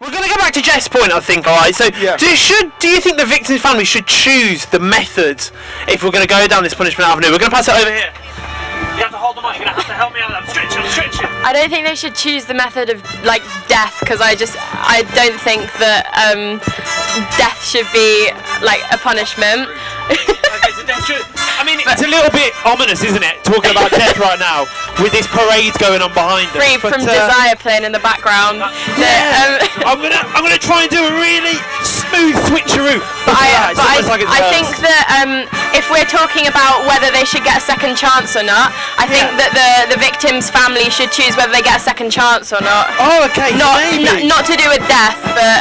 We're going to go back to Jeff's point, I think. All right. So, Yeah. do should do you think the victim's family should choose the method if we're going to go down this punishment avenue? We're going to pass it over here. You have to hold the mic. You're going to have to help me out. I'm stretching. I'm stretching. I don't think they should choose the method of like death because I just I don't think that um, death should be like a punishment. It's a little bit ominous, isn't it? Talking about death right now with this parade going on behind us. Free But, from uh, desire playing in the background. Yeah. That, um, I'm gonna I'm gonna try and do a really smooth switcheroo. But I, but I, like I think that um, if we're talking about whether they should get a second chance or not, I think Yeah. that the, the victim's family should choose whether they get a second chance or not. Oh, okay. Not, not to do with death, but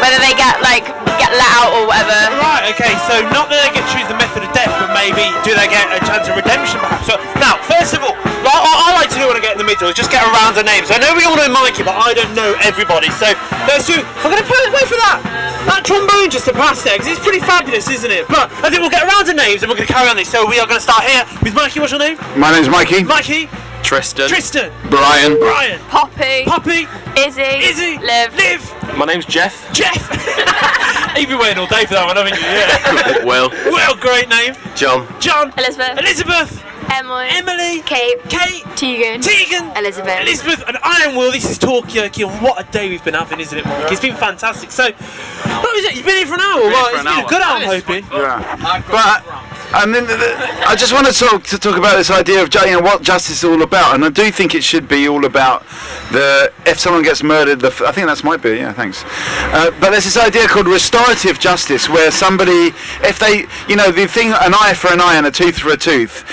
whether they get like get let out or whatever. Right, okay, so not that they get to choose the method of death, but maybe do they get a chance of redemption perhaps? So, now, first of all, what I, I like to do when I get in the middle is just get around the of names. I know we all know Mikey, but I don't know everybody, so let's do. I'm going to put wait for that. That trombone just to pass there, because it's pretty fabulous, isn't it? But I think we'll get around the names and we're going to carry on this. So we are going to start here with Mikey. What's your name? My name's Mikey. Mikey. Tristan. Tristan. Brian. Brian. Poppy, Poppy. Izzy, Izzy. Liv. Liv. My name's Jeff. Jeff. You've been waiting all day for that one, haven't you? Yeah. Will. well, great name. John. John. Elizabeth. Elizabeth. Emily, Emily. Kate, Kate. Tegan, Tegan. Elizabeth. Elizabeth and I am Will. This is Talkaoke, and what a day we've been having, isn't it, Mike? It's been fantastic. So, what was it? You've been here for an hour. Well, for it's an been a good hour, I'm hoping. Yeah. But I just want to talk to talk about this idea of you know, what justice is all about, and I do think it should be all about the if someone gets murdered. The, I think that's might be yeah, thanks. Uh, but there's this idea called restorative justice, where somebody, if they, you know, the thing, an eye for an eye and a tooth for a tooth,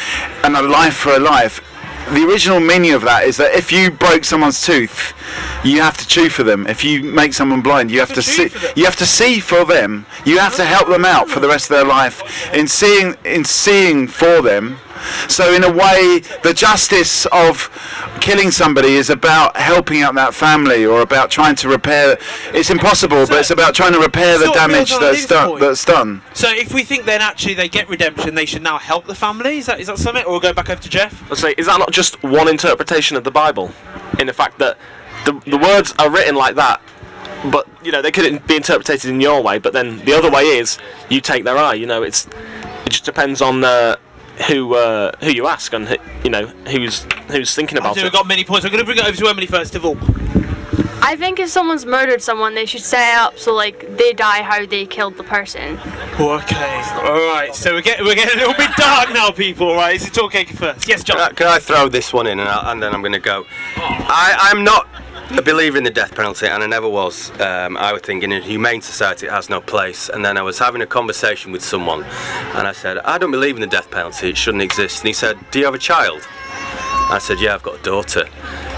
and a life for a life. The original meaning of that is that if you broke someone's tooth, you have to chew for them. If you make someone blind, you have To to see. for them. You have to see for them. You have to help them out for the rest of their life in seeing in seeing for them. So in a way, the justice of killing somebody is about helping out that family or about trying to repair. It's impossible, but it's about trying to repair the damage that's done. That's done. So, if we think then actually they get redemption, they should now help the family. Is that is that something? Or we'll go back over to Jeff. Let's say, is that not just one interpretation of the Bible? In the fact that the, the words are written like that, but you know they could be interpreted in your way. But then the other way is you take their eye. You know, it's it just depends on uh, who uh, who you ask and who- you know who's who's thinking about So it. we've got many points. I'm going to bring it over to Emily first of all. I think if someone's murdered someone, they should set it up so like they die how they killed the person. Okay. All right. So we're getting we're getting a little bit dark now, people. All right. Is it cake first. Yes, Can I, John. can I throw this one in and, I, and then I'm going to go? I, I'm not a believer in the death penalty and I never was. Um, I was thinking in a humane society it has no place. And then I was having a conversation with someone and I said, I don't believe in the death penalty, it shouldn't exist. And he said, Do you have a child? I said, Yeah, I've got a daughter.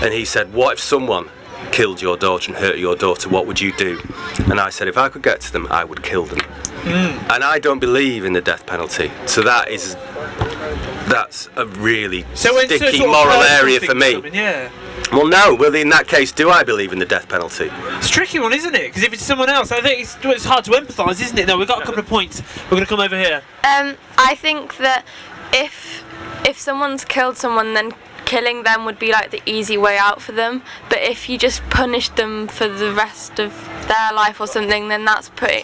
And he said, What if someone killed your daughter and hurt your daughter? What would you do? And I said, If I could get to them, I would kill them. And I don't believe in the death penalty. So that is. That's a really So sticky sort of moral area for me. come Yeah. Well, no. Well, in that case, do I believe in the death penalty? It's a tricky one, isn't it? Because if it's someone else, I think it's, it's hard to empathise, isn't it? No, we've got a couple of points. We're going to come over here. Um, I think that if if someone's killed someone, then killing them would be like the easy way out for them. But if you just punish them for the rest of their life or something, then that's pretty.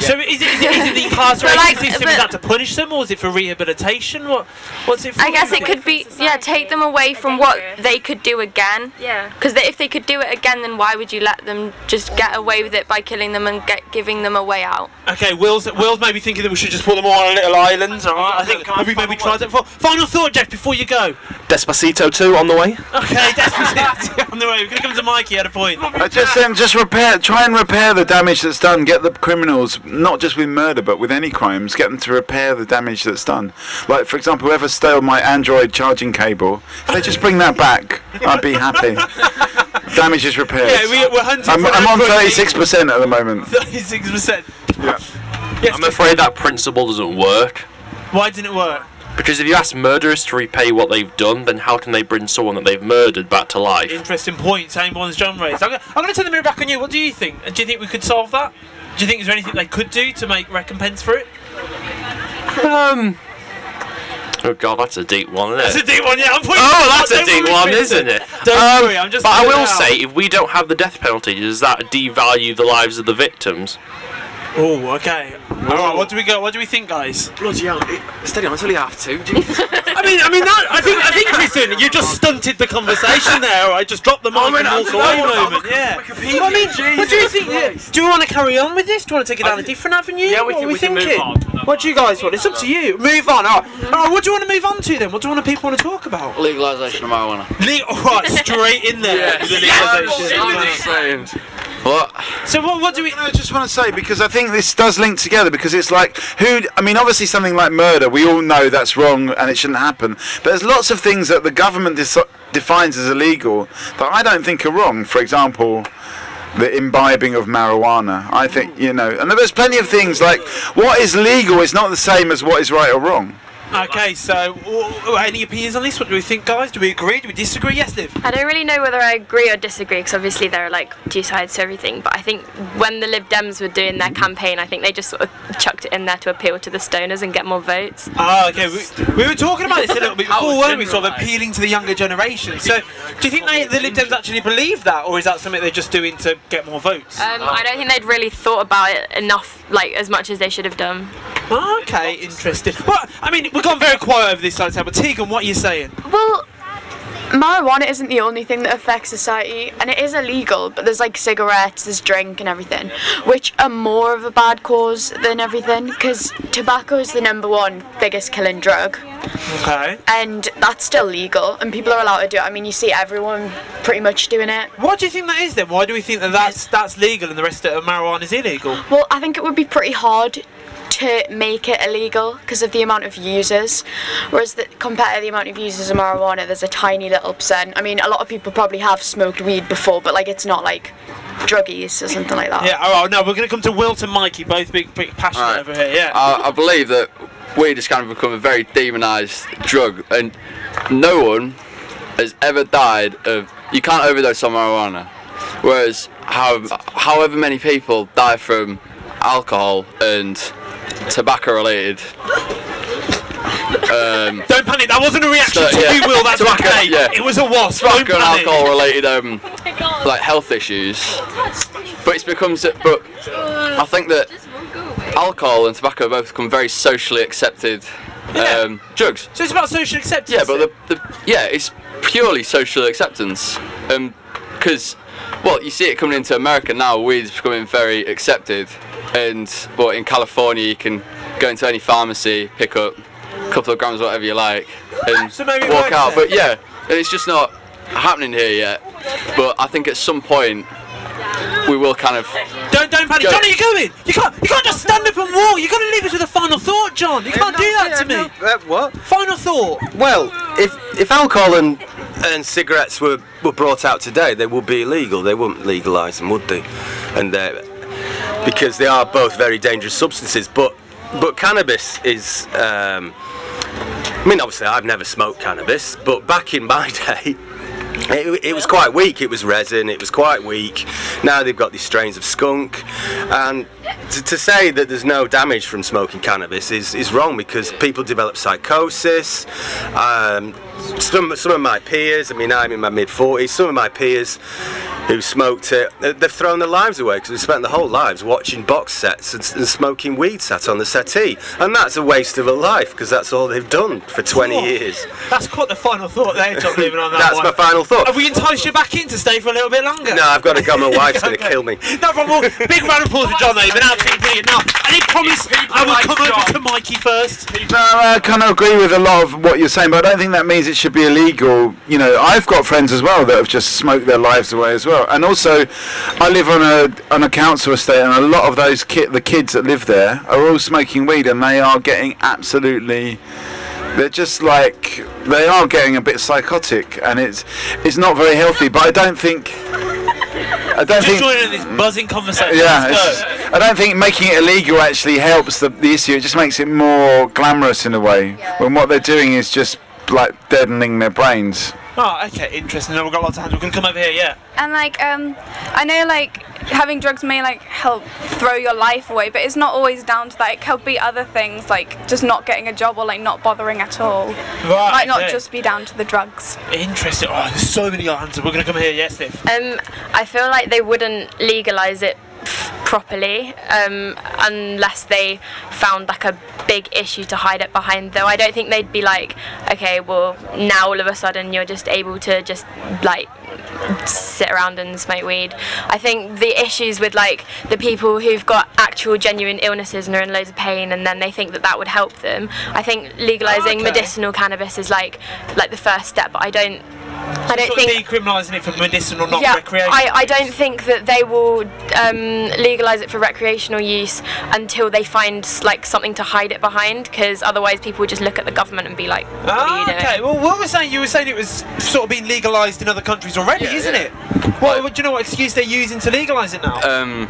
So is it, is it, is it the incarceration like, system? but- is that to punish them, or is it for rehabilitation? What what's it for? I guess it could be yeah, take them away from what they could do again. Yeah. Because if they could do it again, then why would you let them just get away with it by killing them and get giving them a way out? Okay, Will's Will's maybe thinking that we should just put them all on a little island. All right, I think maybe maybe try that before. Final thought, Jeff, before you go. Despacito 2 on the way. Okay, Despacito on the way. We're gonna come to Mikey. Had a point. Uh, just um, just repair, try and repair the damage that's done. Get the criminals, not just with murder, but with any crimes, get them to repair the damage that's done. Like for example, whoever stole my Android charging cable, if they just bring that back, I'd be happy. damage is repaired. Yeah, we, we're hunting. I'm, for I'm on 36 percent at the moment. Thirty-six percent. Yeah. Yes. I'm afraid that principle doesn't work. Why didn't it work? Because if you ask murderers to repay what they've done, then how can they bring someone that they've murdered back to life? Interesting point. Same one as John raised. I'm gonna, turn the mirror back on you. What do you think? Do you think we could solve that? Do you think is there anything they could do to make recompense for it? Um, Oh god, that's a deep one, isn't it? That's a deep one, yeah. I'm putting Oh, that's a deep one, isn't it? Don't Um, worry, I'm just. But I will say, if we don't have the death penalty, does that devalue the lives of the victims? Oh, okay. All right. What do we go? What do we think, guys? Bloody hell, it- steady on until you have to. Jesus. I mean, I mean, that, I think, I think, Kristen, you just stunted the conversation there. I just dropped the oh, mic mean, and I'm walked away a sorry, moment. Yeah. Wikipedia, I mean, what do you think? Christ. Do you want to carry on with this? Do you want to take it down a different avenue? Yeah, we what can- are we, we can move thinking? on. What do you guys want? It's up to you. Move on. All right. All right. What do you want to move on to then? What do you want to people want to talk about? Legalisation of marijuana. Le- all right, straight in there. with the legalisation. I'm just saying. What? So what? What do we? I just want to say because I think this does link together because it's like who I mean obviously something like murder we all know that's wrong and it shouldn't happen but there's lots of things that the government dis- defines as illegal that I don't think are wrong for example the imbibing of marijuana I think you know and there's plenty of things like what is legal is not the same as what is right or wrong Okay. So, w- w- any opinions on this? What do we think, guys? Do we agree? Do we disagree? Yes, Liv. I don't really know whether I agree or disagree because obviously there are like two sides to everything. But I think when the Lib Dems were doing their campaign, I think they just sort of chucked it in there to appeal to the stoners and get more votes. Oh, okay. We, we were talking about this a little bit before, weren't we? Sort of appealing to the younger generation. So, do you think they, the Lib Dems actually believe that, or is that something they're just doing to get more votes? Um, I don't think they'd really thought about it enough, like as much as they should have done. Oh, okay, interesting. Well, I mean, we've gone very quiet over this side of town, but Tegan, what are you saying? Well, marijuana isn't the only thing that affects society, and it is illegal. But there's like cigarettes, there's drink, and everything, which are more of a bad cause than everything. Because tobacco is the number one biggest killing drug, Okay. and that's still legal, and people are allowed to do it. I mean, you see everyone pretty much doing it. What do you think that is then? Why do we think that that's that's legal and the rest of marijuana is illegal? Well, I think it would be pretty hard to make it illegal because of the amount of users. Whereas the, compared to the amount of users of marijuana, there's a tiny little percent. I mean, a lot of people probably have smoked weed before, but like it's not like druggies or something like that. Yeah. All right. No, we're going to come to Wilt and Mikey, both big, big passionate Alright. over here. Yeah. I, I believe that weed has kind of become a very demonised drug, and no one has ever died of. You can't overdose on marijuana. Whereas, how, however many people die from alcohol and tobacco related. Um, Don't panic. That wasn't a reaction So, to yeah. you, Will. That's Tobacco, okay. yeah. It was a wasp. Don't tobacco and panic. alcohol related um, like health issues. But it's become but I think that alcohol and tobacco both become very socially accepted um, drugs. So it's about social acceptance. Yeah, but the, the yeah, it's purely social acceptance. Um, because well, you see it coming into America now. Weed's becoming very accepted, and well, in California you can go into any pharmacy, pick up a couple of grams, whatever you like, and So maybe walk out. then. But yeah, it's just not happening here yet. But I think at some point we will kind of. Don't don't panic, Go. John. Are you going? You can't you can't just stand up and walk. You've got to leave us with a final thought, John. You can't do that to me. Uh, what? Final thought. Well, if if alcohol and and cigarettes were, were brought out today, they would be illegal. They wouldn't legalise them, would they? And they because they are both very dangerous substances. But but cannabis is. Um, I mean, obviously, I've never smoked cannabis, but back in my day. It, it was quite weak. It was resin. It was quite weak. Now they've got these strains of skunk, and to, to say that there's no damage from smoking cannabis is, is wrong because people develop psychosis. Um, some some of my peers. I mean, I'm in my mid 40s. Some of my peers who smoked it, they've thrown their lives away because they spent their whole lives watching box sets and, and smoking weed sat on the settee, and that's a waste of a life because that's all they've done for 20 Oh, years. That's quite the final thought there, John. Leaving on that That's one. my final thought. Have we enticed you back in to stay for a little bit longer? No, I've got to go. My wife's going to kill me. No problem. Well, Big round of applause for John. There, you've been absolutely brilliant. Now, I did promise I would come over to Mikey first. No, I kind of agree with a lot of what you're saying, but I don't think that means it should be illegal. You know, I've got friends as well that have just smoked their lives away as well, and also, I live on a on a council estate, and a lot of those ki- the kids that live there are all smoking weed, and they are getting absolutely. They're just like they are getting a bit psychotic, and it's it's not very healthy. But I don't think. I don't Just think. joining this buzzing conversation. Yeah, Let's go. I don't think making it illegal actually helps the, the issue. It just makes it more glamorous in a way. When what they're doing is just like deadening their brains. Oh, okay, interesting. Now we've got lots of hands. We can come over here, yeah. And like, um, I know like having drugs may like help throw your life away, but it's not always down to that. It could be other things like just not getting a job or like not bothering at all. Right, Might not okay. just be down to the drugs. Interesting. Oh, there's so many answers. We're going to come here. Yes, Steve. Um, I feel like they wouldn't legalise it f- properly um, unless they found like a big issue to hide it behind. Though I don't think they'd be like, okay, well now all of a sudden you're just able to just like sit around and smoke weed. I think the issues with like the people who've got actual genuine illnesses and are in loads of pain and then they think that that would help them. I think legalizing Okay. medicinal cannabis is like like the first step, but I don't I don't sort think decriminalising it for medicinal, not yeah, recreational. I, I don't think that they will um, legalise it for recreational use until they find like something to hide it behind because otherwise people would just look at the government and be like, what are Ah, you doing? okay. Well, what was saying? You were saying it was sort of being legalised in other countries already, Yeah, isn't yeah. it? What, what do you know? What excuse they're using to legalise it now? Um,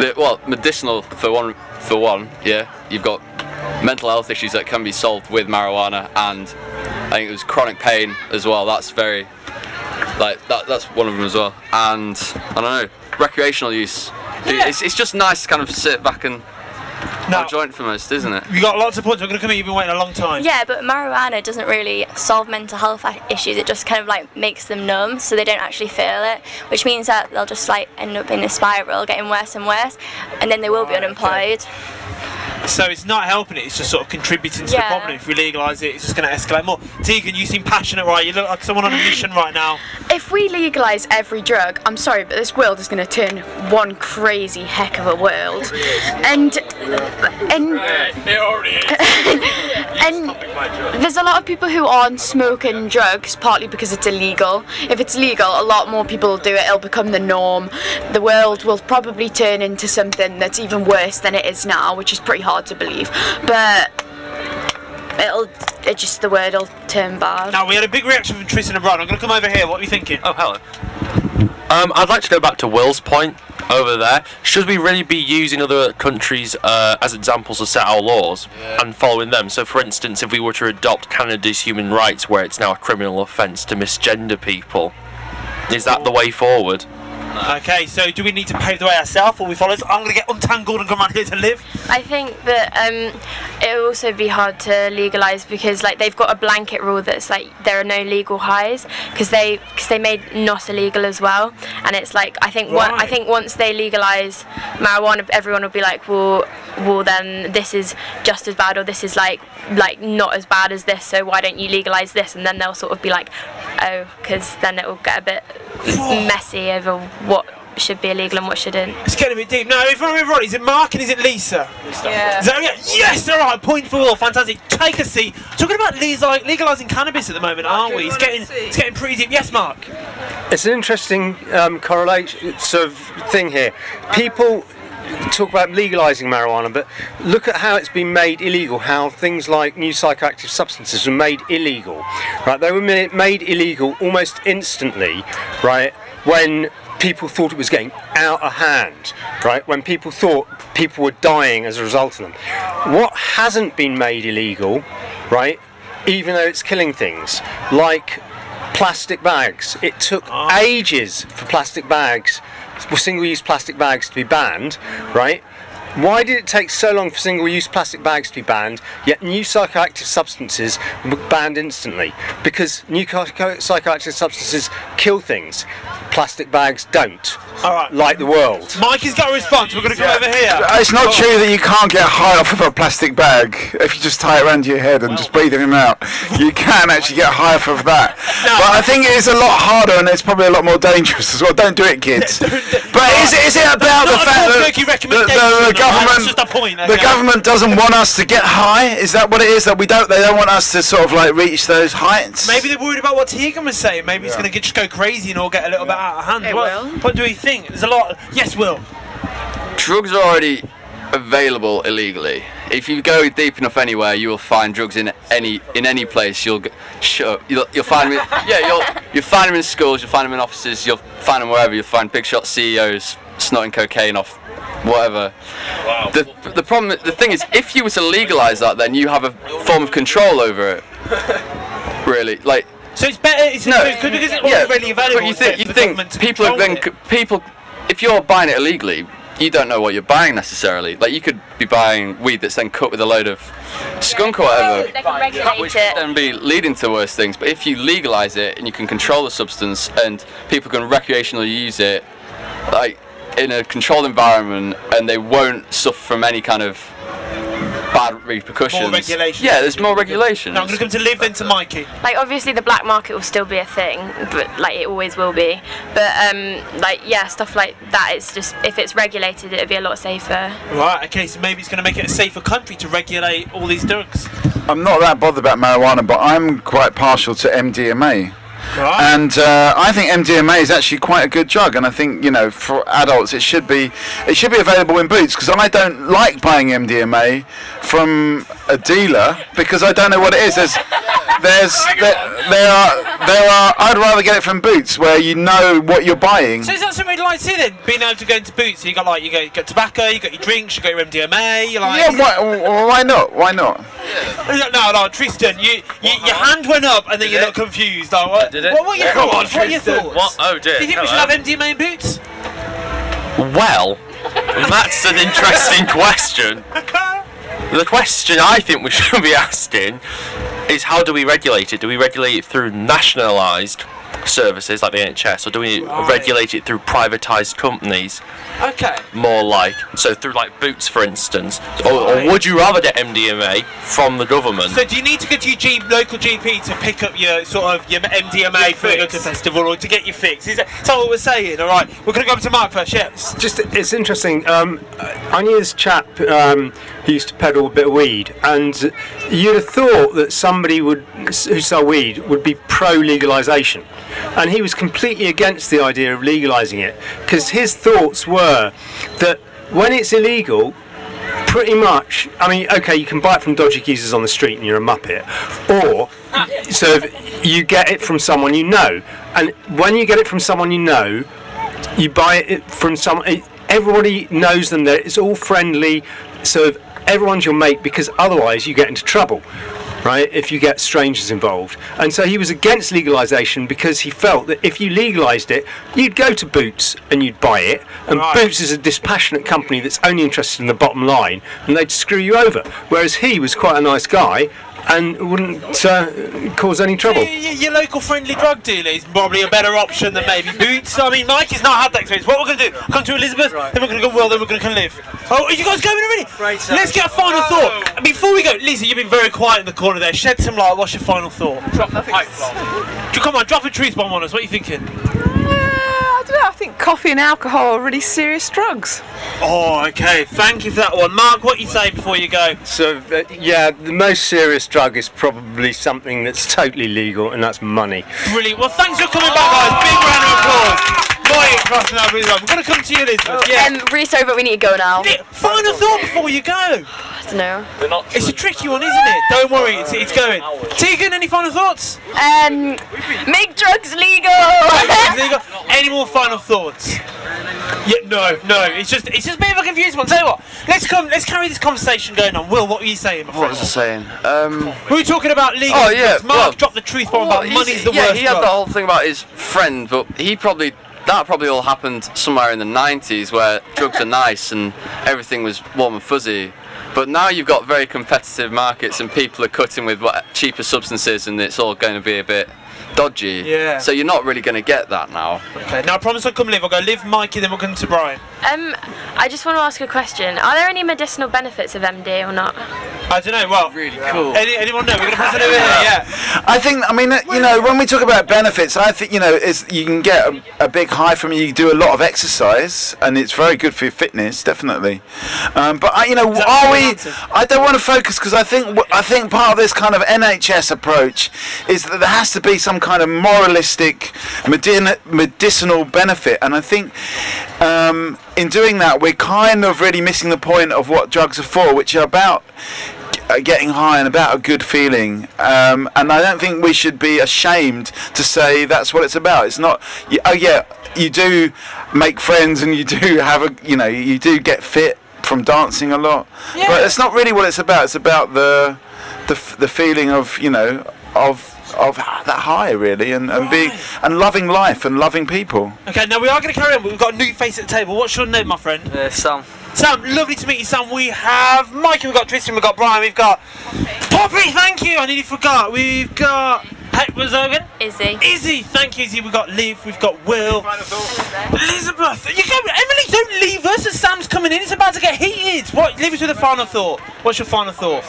the, well, medicinal for one. For one, yeah, you've got mental health issues that can be solved with marijuana, and I think it was chronic pain as well. That's very, like that. That's one of them as well. And I don't know, recreational use. Yeah. It's, it's just nice to kind of sit back and No. have joint for most, isn't it? you got lots of points. We're going to come here. You've been waiting a long time. Yeah, but marijuana doesn't really solve mental health issues. It just kind of like makes them numb, so they don't actually feel it, which means that they'll just like end up in a spiral, getting worse and worse, and then they will be Right, unemployed. So it's not helping it. It's just sort of contributing to the problem. If we legalise it, it's just going to escalate more. Tegan, you seem passionate, right? You look like someone on a mission right now. If we legalise every drug, I'm sorry, but this world is going to turn one crazy heck of a world. And and and there's a lot of people who aren't smoking drugs partly because it's illegal. If it's legal, a lot more people will do it. It'll become the norm. The world will probably turn into something that's even worse than it is now, which is pretty hard to believe. But it'll it just the word will turn bad. Now we had a big reaction from Tristan and Brian. I'm going to come over here. What are you thinking? Oh, hello. Um, I'd like to go back to Will's point over there. Should we really be using other countries uh, as examples to set our laws and following them? So, for instance, if we were to adopt Canada's human rights, where it's now a criminal offence to misgender people, is that the way forward? Okay, so do we need to pave the way ourselves, or we follow? I'm going to get untangled and come around here to Liv. I think that um, it will also be hard to legalise because like they've got a blanket rule that's like there are no legal highs because they because they made not illegal as well. And it's like I think one, I think once they legalise marijuana everyone will be like well well then this is just as bad or this is like like not as bad as this so why don't you legalise this? And then they'll sort of be like oh because then it will get a bit messy over what should be illegal and what shouldn't. It's getting a bit deep. No, if I remember right, is it Mark and is it Lisa? Yeah. Is that yeah? Yes, all right. Point for Will. Fantastic. Take a seat. Talking about legalising, legalising cannabis at the moment, aren't we? It's getting it's getting pretty deep. Yes, Mark. It's an interesting um, correlation sort of thing here. People talk about legalising marijuana, but look at how it's been made illegal. How things like new psychoactive substances were made illegal, right? They were made illegal almost instantly, right? When people thought it was getting out of hand, right? When people thought people were dying as a result of them. What hasn't been made illegal, right? Even though it's killing things, like plastic bags. It took ah. ages for plastic bags, for single-use plastic bags to be banned, right? Why did it take so long for single-use plastic bags to be banned, yet new psychoactive substances were banned instantly? Because new psychoactive substances kill things. Plastic bags don't. All right. Like the world. Mike has got a response. We're going to go over here. It's not true that you can't get high off of a plastic bag if you just tie it around your head and just breathe in and out. You can actually get high off of that. No. But I think it is a lot harder and it's probably a lot more dangerous as well. Don't do it, kids. But is it, is it about the Not a fact cold that turkey the, recommendation, the, the that's government just a point, the government doesn't want us to get high? Is that what it is? That we don't they don't want us to sort of like reach those heights? Maybe they're worried about what Tegan was saying. Maybe it's going to just go crazy and all get a little bit out of hand. It what, will. what do we think? There's a lot. Yes, Will. drugs are already available illegally. If you go deep enough anywhere, you will find drugs in any in any place. You'll g- show, uh, you'll, you'll find them. In, yeah, you'll you'll find them in schools. You'll find them in offices. You'll find them wherever. You'll find big shot CEOs snorting cocaine off whatever. The the problem, the thing is, if you were to legalise that, then you have a form of control over it. Really, like So it's better. It's no, because it's yeah, already available. But you think you think people are control then it. people if you're buying it illegally, you don't know what you're buying necessarily. Like you could be buying weed that's then cut with a load of skunk or whatever, They can which it. then be leading to worse things. But if you legalise it and you can control the substance and people can recreationally use it, like in a controlled environment, and they won't suffer from any kind of bad repercussions. More regulation. Yeah, there's more regulation. Now I'm going to come to Liv then to Mikey. Like obviously the black market will still be a thing, but like it always will be. But um, like yeah, stuff like that. It's just if it's regulated, it'll be a lot safer. Right, okay, so maybe it's going to make it a safer country to regulate all these drugs. I'm not that bothered about marijuana, but I'm quite partial to MDMA. Right. And uh, I think MDMA is actually quite a good drug, and I think you know for adults it should be it should be available in Boots because I don't like buying MDMA from a dealer because I don't know what it is. There's there's there, there are there are I'd rather get it from Boots where you know what you're buying. So is that something you'd like to see then? Being able to go into Boots, so you got like you got, you got tobacco, you got your drinks, you got your MDMA, you like. Yeah, why, why not? Why not? No, no, Tristan, you, you your hand went up and then you look confused. Like, what? Did it? What, what your Come on, thoughts? What are your thoughts? What? Oh, dear. Do you think we should Hello. have MDMA in Boots? Well, that's an interesting question. The question I think we should be asking is how do we regulate it? Do we regulate it through nationalised services like the NHS, or do we Right. regulate it through privatised companies? Okay. More like so through like Boots, for instance, or, or would you rather get MDMA from the government? So do you need to go to your G- local GP to pick up your sort of your MDMA for the festival or to get your fix? Is that, is that what we're saying? All right, we're going to go up to Mark first. Yeah. just it's interesting. Um, I knew this chap um, who used to peddle a bit of weed, and you'd have thought that somebody would who sell weed would be pro legalization, and he was completely against the idea of legalizing it because his thoughts were that when it's illegal. Pretty much. I mean, okay, you can buy it from dodgy geezers on the street and you're a muppet, or so you get it from someone you know, and when you get it from someone you know, you buy it from some everybody knows them there it's all friendly so everyone's your mate because otherwise you get into trouble right if you get strangers involved. And so he was against legalization because he felt that if you legalized it you'd go to boots and you'd buy it. And boots is a dispassionate company that's only interested in the bottom line and they'd screw you over. Whereas he was quite a nice guy and wouldn't uh, cause any trouble Y- y- Your local friendly drug dealer is probably a better option than maybe Boots. I mean, Mike has not had that experience. What we're going to do? Come to Elizabeth, then we're going to go Will, then we're going to come Liv. Oh, are you guys going already? Let's get a final thought. Before we go, Lizzie, you've been very quiet in the corner there. Shed some light. What's your final thought? Drop the pipe Come on, drop a truth bomb on us. What are you thinking? I. I think coffee and alcohol are really serious drugs. Oh, okay. Thank you for that one, Mark. What you say before you go? So uh, yeah, the most serious drug is probably something that's totally legal, and that's money. Brilliant. Well, thanks for coming back, guys. Big round of applause. Boy, crossing out really well. We're going to come to you, Elizabeth. Yeah. Um, Reese over, we need to go now. Final thought before you go. I don't know. It's a tricky one, isn't it? Don't worry, it's, it's going. Tegan, any final thoughts? Um, make drugs legal. There you go. Any more final thoughts? Yeah, no, no. It's just, it's just a bit of a confusing one. Tell you what, let's come, let's carry this conversation going on. Will, what were you saying? What was I saying? Um, We were talking about legal. Oh, yeah, drugs. Mark well- dropped the truth bomb Well, about he's- money's the yeah, worst. he had drug. the whole thing about his friend, but he probably that probably all happened somewhere in the 90s where drugs are nice and everything was warm and fuzzy. But now you've got very competitive markets and people are cutting with what cheaper substances and it's all going to be a bit dodgy. Yeah. So you're not really going to get that now. Okay, now I promise I'll come Liv. I'll go Liv Mikey, then we'll come to Brian. Um, I just want to ask a question. Are there any medicinal benefits of MD or not? I don't know. Well, really cool. Any, anyone know? We're gonna pass it over here. Yeah. I think, I mean, you know, when we talk about benefits, I think, you know, it's, you can get a, a big high from it. You do a lot of exercise, and it's very good for your fitness, definitely. Um, but, I, you know, are we? I don't want to focus because I think w- I think part of this kind of NHS approach is that there has to be some kind of moralistic medin- medicinal benefit, and I think um, in doing that, we're kind of really missing the point of what drugs are for, which are about uh, getting high and about a good feeling. Um, and I don't think we should be ashamed to say that's what it's about. It's not. y- Oh yeah, you do make friends and you do have a. You know, you do get fit from dancing a lot. Yeah. But it's not really what it's about. It's about the the the feeling of you know of of that high, really, and, and being and loving life and loving people. Okay, now we are going to carry on, but we've got a new face at the table. What's your name, my friend? Uh, Sam. Sam, lovely to meet you, Sam. We have Mikey, we've got Tristan, we've got Brian, we've got Poppy, Poppy thank you, I nearly forgot. We've got. Hey, what's that again? Izzy. Izzy, thank you, Izzy. We've got Liv, we've got Will. Elizabeth. You go, Emily, don't leave us as Sam's coming in. It's about to get heated. What? Leave us with a final thought. What's your final thought?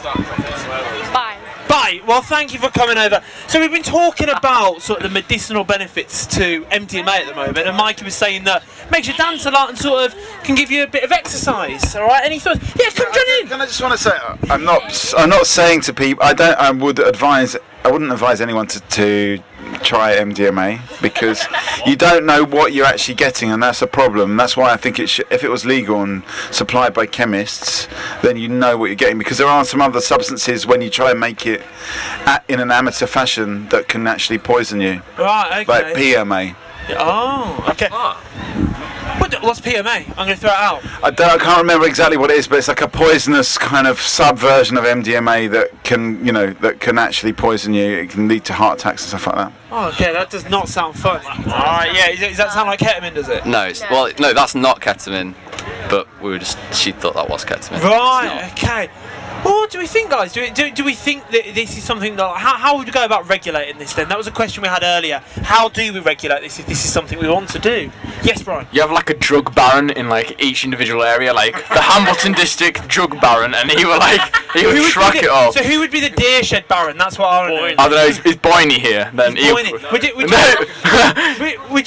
Bye. Bye. Well, thank you for coming over. So we've been talking about sort of the medicinal benefits to MDMA at the moment, and Mikey was saying that makes you dance a lot and sort of can give you a bit of exercise. All right? Any thoughts? Yeah, come join in. Can I just want to say, I'm not, I'm not saying to people, I don't, I would advise, I wouldn't advise anyone to, to try MDMA because you don't know what you're actually getting, and that's a problem. That's why I think it should, if it was legal and supplied by chemists, then you know what you're getting. Because there are some other substances when you try and make it at, in an amateur fashion that can actually poison you, Right. Okay. like PMA. Oh, okay. Ah. What, what's PMA? I'm going to throw it out. I, don't, I can't remember exactly what it is, but it's like a poisonous kind of subversion of MDMA that can, you know, that can actually poison you. It can lead to heart attacks and stuff like that. Oh, okay, that does not sound fun. Alright, yeah, does that sound like ketamine, does it? No, it's, well, no, that's not ketamine. But we were just, she thought that was ketamine. Right, okay. Well, what do we think, guys? Do we, do, do we think that this is something that. How, how would we go about regulating this then? That was a question we had earlier. How do we regulate this if this is something we want to do? Yes, Brian. You have like a drug baron in like each individual area, like the Hambleton district drug baron, and he would like he Who would track the- it up. So who would be the deer shed baron? That's what I want to know. I don't know. Is, is Boyney here? Then he Would you, would, you, would,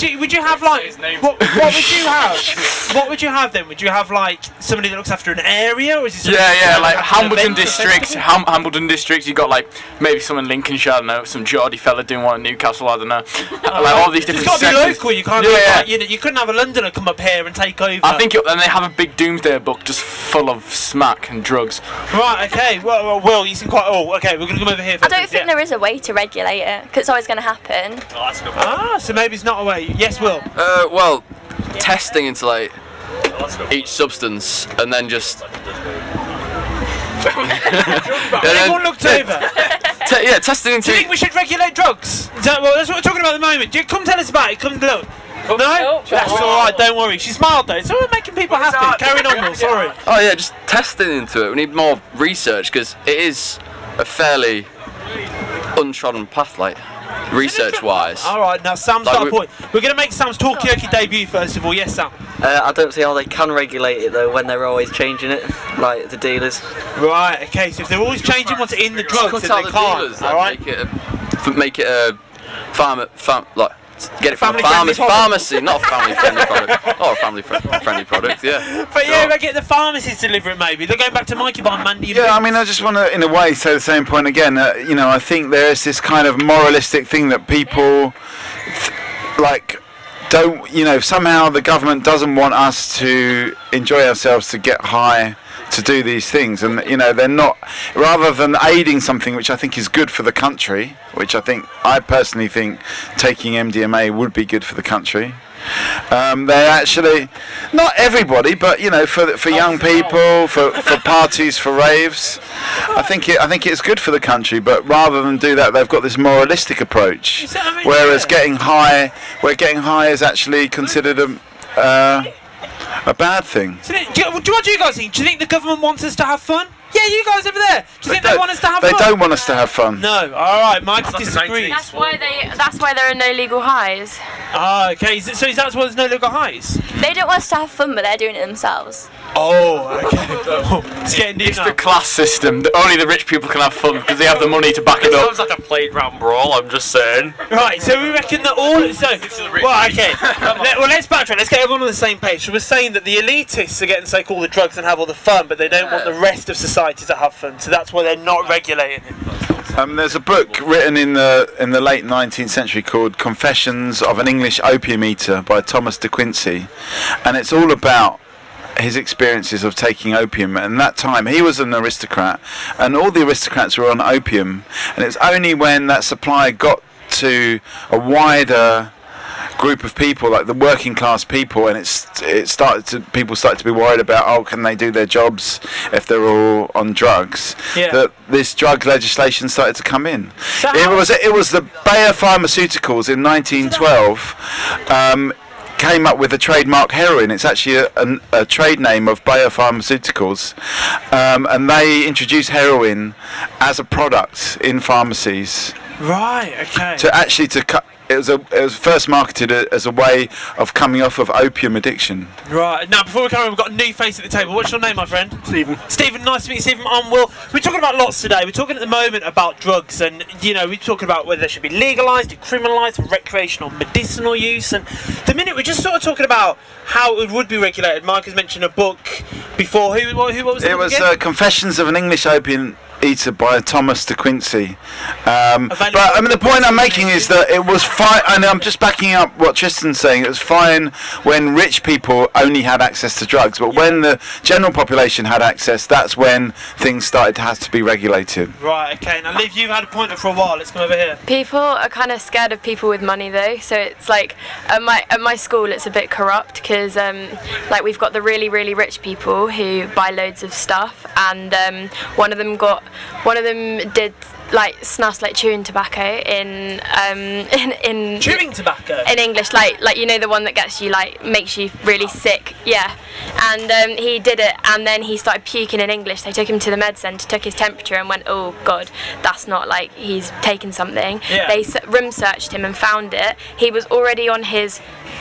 would you would you have like what, what would you have? What would you have then? Would you have like somebody that looks after an area, or is it Yeah, yeah, looks like after an Hambleton event, a district, festival? Ham- Hambleton district. You got like maybe some in Lincolnshire. I don't know, some Geordie fella doing one in Newcastle. I don't know. like all these different. It's got to be local. You can't. Yeah, be yeah. like, you know, you couldn't have a Londoner come up here and take over. I think it, and they have a big doomsday book just full of smack and drugs. Right. Okay. Well, well, Will, you seem quite. Oh, okay. We're gonna come over here. I don't think yeah. there is a way to regulate it because it's always going to happen. Ah, so maybe it's not a way. Yes, Will. Uh, well, testing into like each substance and then just. Everyone looked over. Te- yeah, testing Do into. you think we should regulate drugs? Is that, well, that's what we're talking about at the moment. Do you, come tell us about it. Come look. No? That's alright, don't worry. She smiled though. It's all making people happy. Carrying on, Will. Sorry. Oh yeah, just testing into it. We need more research because it is a fairly untrodden path, like research-wise. Alright, now Sam's Like got a point. We're going to make Sam's Talkie Turkey debut first of all. Yes, Sam. Uh, I don't see how they can regulate it though when they're always changing it, like the dealers. Right, okay, so if they're always changing what's in the drugs, Cut then out they the can't. dealers, Alright? make it a, f- make it a farmer, farm, like get it from a Family-friendly pharmacy, pharmacy, not a family-friendly product, or a family-friendly product, yeah. But yeah, they get the pharmacists to deliver it maybe. They're going back to Mikey buying Mandy and Yeah, I mean, I just want to, in a way, say the same point again. Uh, you know, I think there is this kind of moralistic thing that people, th- like, don't, you know, somehow the government doesn't want us to enjoy ourselves, to get high, to do these things. And, you know, they're not, rather than aiding something which I think is good for the country, which I think, I personally think taking MDMA would be good for the country. Um, they actually, not everybody, but you know, for for young people, for, for parties, for raves, I think it I think it's good for the country. But rather than do that, they've got this moralistic approach. Whereas getting high, where getting high is actually considered a uh, a bad thing. So, do, you, do what do you guys think? Do you think the government wants us to have fun? Yeah, you guys over there. Do you think they want us to have They fun? They don't want us to have fun. No. All right, Mike disagrees. That's why they. That's why there are no legal highs. Ah, okay. Is it, so is that why there's no legal highs? They don't want us to have fun, but they're doing it themselves. Oh, okay. Oh, it's getting deep It's now. the class system. that Only the rich people can have fun because they have the money to back it up. Sounds like a playground brawl. I'm just saying. Right, so we reckon that all. So, well, okay. Let, well, let's backtrack. Let's get everyone on the same page. So we're saying that the elitists are getting to take all the drugs and have all the fun, but they don't want the rest of society to have. So that's why they're not regulating it. Um, there's a book written in the in the late 19th century called Confessions of an English Opium Eater by Thomas de Quincey, and it's all about his experiences of taking opium. And that time he was an aristocrat, and all the aristocrats were on opium. And it's only when that supply got to a wider group of people, like the working class people, and it's it started to people started to be worried about oh, can they do their jobs if they're all on drugs? Yeah. That this drug legislation started to come in. it was it was the Bayer Pharmaceuticals in 1912. Um, came up with the trademark heroin. It's actually a, an- a trade name of Bayer Pharmaceuticals, um, and they introduced heroin as a product in pharmacies Right. Okay. to actually to cut. It was a it was first marketed as a way of coming off of opium addiction. Right, now before we come on, we've got a new face at the table. What's your name, my friend? Stephen. Stephen, nice to meet you, Stephen. Um, Will, we're talking about lots today. We're talking at the moment about drugs, and you know, we're talking about whether they should be legalised, decriminalised for recreational, medicinal use. And the minute we're just sort of talking about how it would be regulated. Mike has mentioned a book before. Who, what, who what was the It was again? uh, Confessions of an English Opium Eater by Thomas de Quincey. Um, but I mean, the point I'm making is that it was fine, and I'm just backing up what Tristan's saying. It was fine when rich people only had access to drugs, but when the general population had access, that's when things started to have to be regulated. Right. Okay. Now, Liv, you've had a pointer for a while. Let's come over here. People are kind of scared of people with money though, so it's like at my at my school it's a bit corrupt because um, like we've got the really really rich people who buy loads of stuff, and um, one of them got one of them did like snuffs like chewing tobacco in um, in in Chewing tobacco. in English, like like you know the one that gets you like makes you really sick, yeah. And um, he did it, and then he started puking in English. They took him to the med centre, took his temperature, and went, "Oh God, that's not like he's taken something." Yeah. They s- room searched him and found it. He was already on his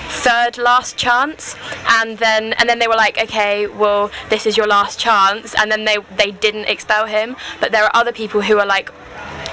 third last chance, and then and then they were like, "Okay, well this is your last chance," and then they they didn't expel him. But there are other people who are like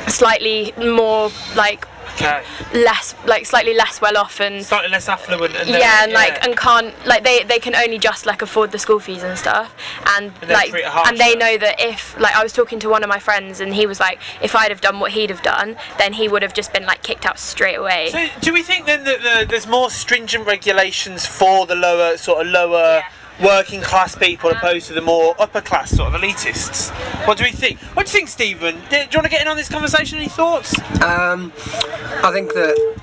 slightly more like Okay. less like slightly less well off and slightly less affluent and then- yeah and like yeah. and can't like they they can only just like afford the school fees and stuff and, And like treat it harsher. and they know that if like I was talking to one of my friends and he was like if I'd have done what he'd have done then he would have just been like kicked out straight away So, do we think then that the, there's more stringent regulations for the lower, sort of lower working class people opposed to the more upper class sort of elitists? What do we think? What do you think, Stephen? Do, you want to get in on this conversation? Any thoughts? Um, I think that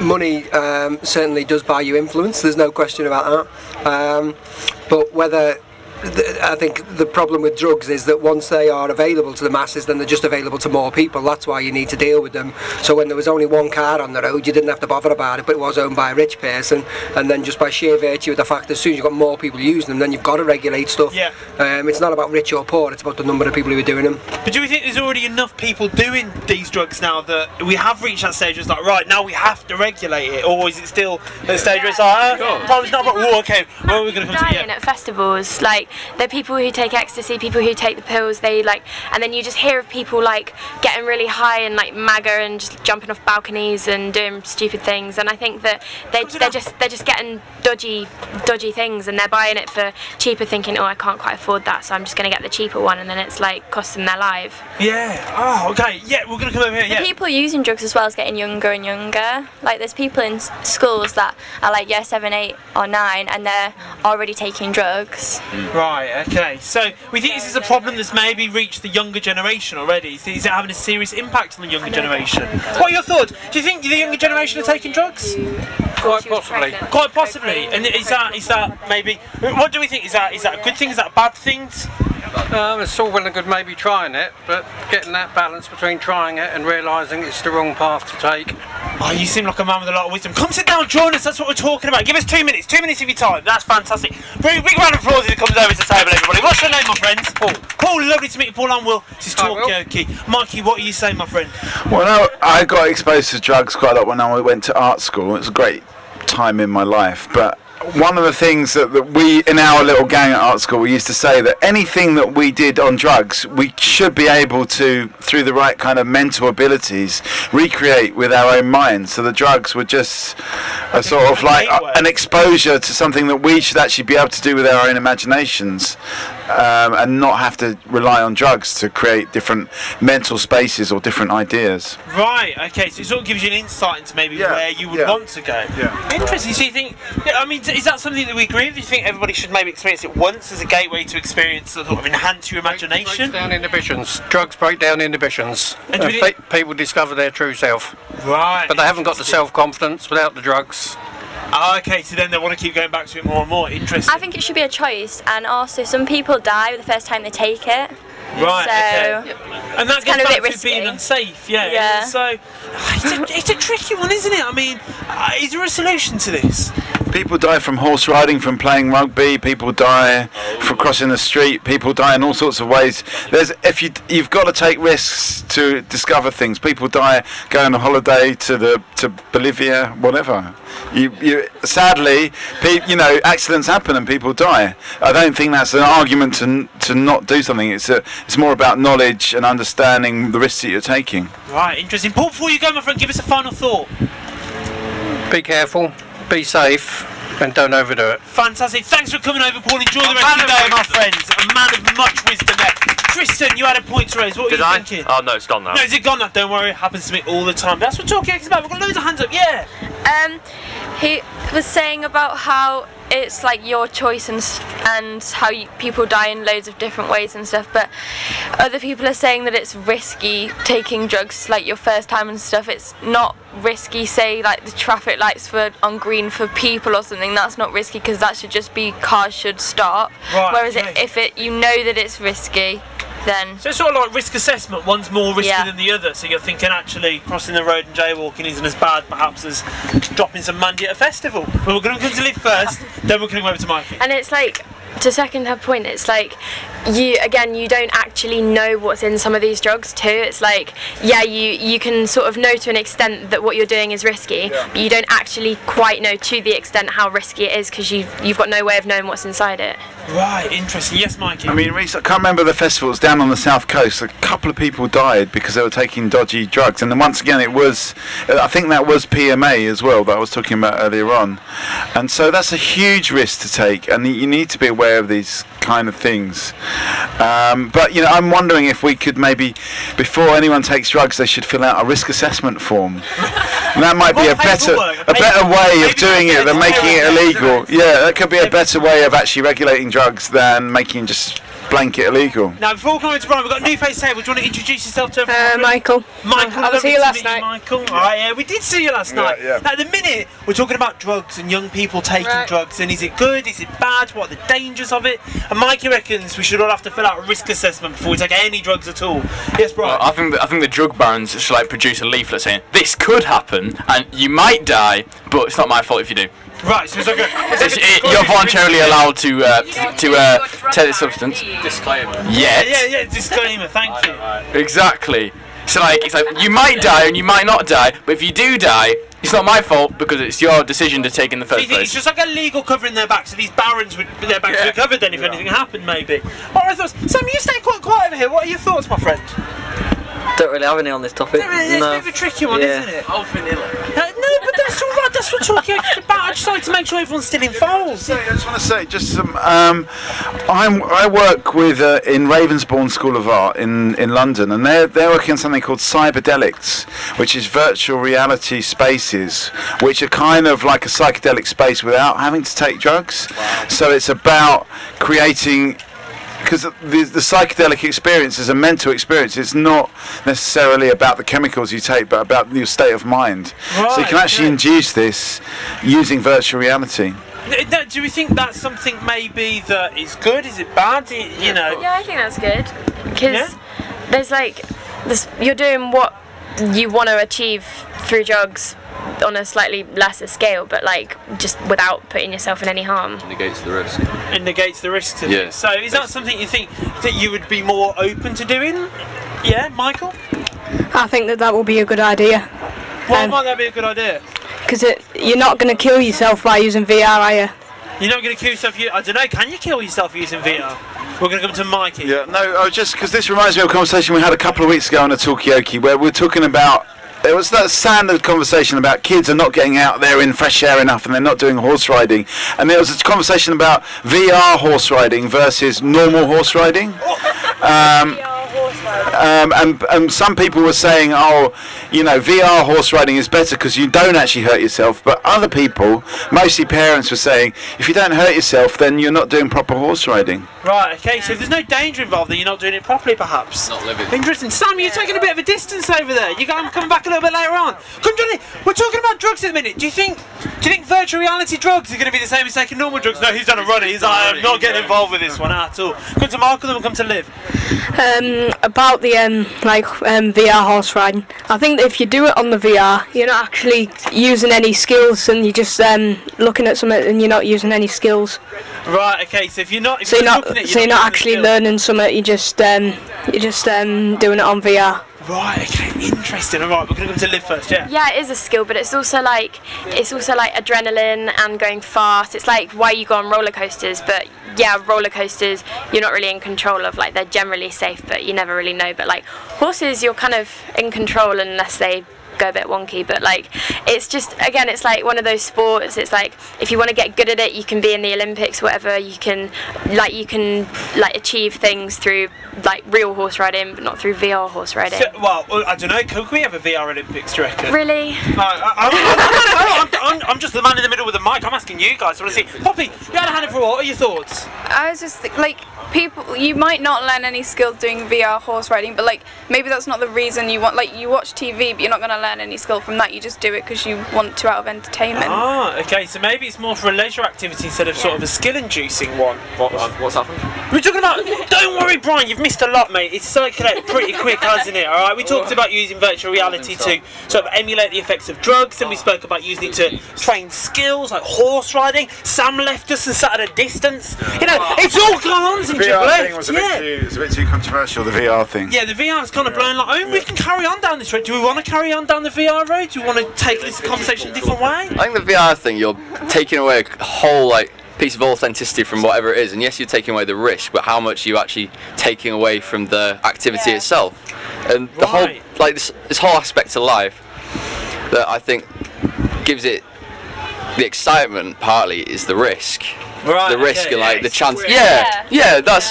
money um, certainly does buy you influence. There's no question about that. Um, but whether th- I think the problem with drugs is that once they are available to the masses, then they're just available to more people. That's why you need to deal with them. So when there was only one car on the road, you didn't have to bother about it, but it was owned by a rich person. And then just by sheer virtue of the fact that as soon as you've got more people using them, then you've got to regulate stuff. Yeah. Um, it's not about rich or poor, it's about the number of people who are doing them. But do we think there's already enough people doing these drugs now that we have reached that stage where it's like, right, now we have to regulate it? Or is it still at the stage where it's like, uh, time's not about, oh, okay, well, we're going to come to dying at festivals like there are people who take ecstasy people who take the pills they like and then you just hear of people like getting really high and like maga and just jumping off balconies and doing stupid things and I think that they they're just they're just getting dodgy dodgy things and they're buying it for cheaper thinking oh I can't quite afford that so I'm just going to get the cheaper one and then it's like costing their life Yeah. Oh, okay. Yeah, we're going to come over here. The Yeah. people using drugs as well is getting younger and younger. Like there's people in schools that are like year seven, eight, or nine, and they're already taking drugs. Mm. Right, okay. So we think this is a problem that's maybe reached the younger generation already. Is it having a serious impact on the younger generation? What are your thoughts? Do you think the younger generation are taking drugs? Quite possibly. Quite possibly. And is that is that maybe? What do we think? Is that is that a good thing? Is that a bad thing? Um, it's all well and good maybe trying it, but getting that balance between trying it and realising it's the wrong path to take. Oh, you seem like a man with a lot of wisdom. Come sit down, join us. That's what we're talking about. Give us two minutes. Two minutes of your time. That's fantastic. Big, big round of applause as it comes over to the table, everybody. What's your name, my friends? Paul. Paul, lovely to meet you. Paul and Will. This is Talk Yoki. Mikey, what are you saying, my friend? Well, I got exposed to drugs quite a lot when I went to art school. It was a great time in my life, but one of the things that, that we in our little gang at art school we used to say that anything that we did on drugs we should be able to through the right kind of mental abilities recreate with our own minds. So the drugs were just a sort of like a, an exposure to something that we should actually be able to do with our own imaginations um, and not have to rely on drugs to create different mental spaces or different ideas Right, okay, so it sort of gives you an insight into maybe where you would yeah. want to go. Yeah. Interesting. So you think, yeah, I mean, is that something that we agree with? Do you think everybody should maybe experience it once as a gateway to experience, sort of enhance your imagination? Down inhibitions. Drugs break down inhibitions. And do Uh, pe- people discover their true self. Right. But they haven't got the self confidence without the drugs. Oh, okay, so then they want to keep going back to it more and more. Interesting. I think it should be a choice, and also some people die the first time they take it. Right, So okay. And that it's gets kind of back bit to being unsafe, yeah. Yeah. So it's a, it's a tricky one, isn't it? I mean, uh, is there a solution to this? People die from horse riding, from playing rugby. People die from crossing the street. People die in all sorts of ways. There's if you you've got to take risks to discover things. People die going on holiday to the to Bolivia, whatever. You you sadly, pe- you know, accidents happen and people die. I don't think that's an argument to n- to not do something. It's a it's more about knowledge and understanding the risks that you're taking. Right, interesting. Paul, before you go, my friend, give us a final thought. Be careful, be safe, and don't overdo it. Fantastic. Thanks for coming over, Paul. Enjoy the rest of your day, my friends. A man of much wisdom there. Tristan, you had a point to raise. What Did were you I? thinking? Oh no, it's gone now. No, is it gone now? Don't worry, it happens to me all the time. That's what Talkaoke is about. We've got loads of hands up. Yeah. Um, he was saying about how it's like your choice and and how you, people die in loads of different ways and stuff. But other people are saying that it's risky taking drugs like your first time and stuff. It's not risky. Say like the traffic lights for on green for people or something. That's not risky because that should just be cars should stop. Right, Whereas okay. it, if it you know that it's risky, then So it's sort of like risk assessment. One's more risky Yeah. than the other. So you're thinking actually crossing the road and jaywalking isn't as bad perhaps as dropping some mandy at a festival. But we're going to come to Liv first, then we're going to go over to Mikey. And it's like to second her point, it's like you again you don't actually know what's in some of these drugs too. It's like yeah, you you can sort of know to an extent that what you're doing is risky, but you don't actually quite know to the extent how risky it is because you you've got no way of knowing what's inside it. Right, interesting. Yes, Mikey. I mean, recent, I can't remember the festivals down on the south coast. A couple of people died because they were taking dodgy drugs, and then once again, it was. uh, I think that was PMA as well that I was talking about earlier on, and so that's a huge risk to take, and you need to be aware of these kind of things. Um, but you know, I'm wondering if we could maybe, before anyone takes drugs, they should fill out a risk assessment form. And that might be a better, a better way of doing it than making it illegal. Yeah, that could be a better way of actually regulating drugs than making just blanket illegal. Now, before coming to Brian, we've got a new face table. Do you want to introduce yourself to everyone? Uh, Michael. Michael, I was here last night. You, Michael. All right, yeah, we did see you last Yeah, night. yeah. Now, at the minute, we're talking about drugs and young people taking Right. drugs, and is it good? Is it bad? What are the dangers of it? And Mikey reckons we should all have to fill out a risk assessment before we take any drugs at all. Yes, Brian. Well, I think that, I think the drug barons should like produce a leaflet saying this could happen and you might die, but it's not my fault if you do. Right, so it's like a, it's It's, it, you're voluntarily allowed to uh, to uh, take the substance. Disclaimer. Yeah, Yet. yeah, yeah. Disclaimer. Thank you. Exactly. So like it's like you might die and you might not die, but if you do die, it's not my fault because it's your decision to take in the So you first think it's just like a legal covering their back, so these barons would their backs Yeah. would be covered then if anything happened, maybe. What are your thoughts? Sam, you stay quite quiet over here. What are your thoughts, my friend? Don't really have any on this topic. It's a bit of a tricky one, Yeah. isn't it? Oh, vanilla. Uh, no, but that's all right. That's what talking about. I just like to make sure everyone's still involved. I just want to say, just some. Um, I'm, I work with uh, in Ravensbourne School of Art in, in London, and they're they're working on something called cyberdelics, which is virtual reality spaces, which are kind of like a psychedelic space without having to take drugs. So it's about creating. Because the, the psychedelic experience is a mental experience. It's not necessarily about the chemicals you take, but about your state of mind. so you can actually okay. induce this using virtual reality. Th- th- Do we think that's something maybe that is good? Is it bad? Y- You know. Yeah, I think that's good because there's like this, you're doing what you want to achieve through drugs on a slightly lesser scale, but like just without putting yourself in any harm. Negates the risk. It negates the risks of Yeah. it. So is that something you think that you would be more open to doing? Yeah, Michael. I think that that will be a good idea. Why um, might that be a good idea? Because you're not going to kill yourself by using VR, are you? You're not going to kill yourself. You, I don't know. Can you kill yourself using VR? We're going to come to Mikey. Yeah, no, I was just because this reminds me of a conversation we had a couple of weeks ago on a Talkaoke where we are talking about. it was that standard conversation about kids are not getting out there in fresh air enough and they're not doing horse riding. And there was a conversation about VR horse riding versus normal horse riding. Um, Um, and, and some people were saying, oh, you know, VR horse riding is better because you don't actually hurt yourself. But other people, mostly parents, were saying, if you don't hurt yourself, then you're not doing proper horse riding. Right, okay, so if there's no danger involved, then you're not doing it properly, perhaps. Not living. Interesting. Sam, you're taking a bit of a distance over there. You I'm coming back a little bit later on. Come, Johnny, we're talking about drugs in a minute. Do you think do you think virtual reality drugs are going to be the same as taking normal drugs? No, he's done a runner. He's like, I'm not getting involved with this one at all. Come to Mark and then we'll come to Liv. Um, about the um, like um, VR horse riding, I think that if you do it on the VR, you're not actually using any skills, and you're just um, looking at something, and you're not using any skills. Right, okay, so if you're not if So you're not, at it, so you're not using actually learning something. You just um, you're just um, doing it on VR. Right, okay, interesting. Alright, we're gonna come to Liv first, yeah. Yeah, it is a skill, but it's also like it's also like adrenaline and going fast. It's like why you go on roller coasters, but yeah, roller coasters you're not really in control of. Like they're generally safe, but you never really know. But like horses, you're kind of in control unless they go a bit wonky but like it's just again it's like one of those sports it's like if you want to get good at it you can be in the olympics whatever you can like you can like achieve things through like real horse riding but not through vr horse riding So, well, I don't know. Could we have a VR Olympics? Do you reckon? Really? Uh, I, I, I, I'm, I'm, I'm just the man in the middle with the mic. I'm asking you guys. I want to see. Poppy, you had a hand for what? What are your thoughts? I was just like people. You might not learn any skills doing VR horse riding, but like maybe that's not the reason you want. Like you watch TV, but you're not going to learn any skill from that. You just do it because you want to out of entertainment. Ah, okay. So maybe it's more for a leisure activity instead of sort of a skill-inducing one. What, what's happened? We're talking about. Don't worry, Brian. You've missed a lot, mate. It's circulated pretty quick, hasn't it? All right. We talked about using virtual reality to sort of emulate the effects of drugs, and we spoke about using it to train skills like horse riding. Sam left us and sat at a distance. You know, ah. it's all gone on The since you've left. was a bit, Yeah. too, it was a bit too controversial, the VR thing. Yeah, the VR's kind of blown like, oh, we can carry on down this road. Do we want to carry on down the VR road? Do we want to take this conversation a different way? I think the VR thing, you're taking away a whole like piece of authenticity from whatever it is, and yes, you're taking away the risk, but how much are you actually taking away from the activity itself? And the whole like this, this whole aspect of life that I think gives it the excitement partly is the risk. Right, the risk okay, and like yeah, the chance. weird. Yeah, yeah, that's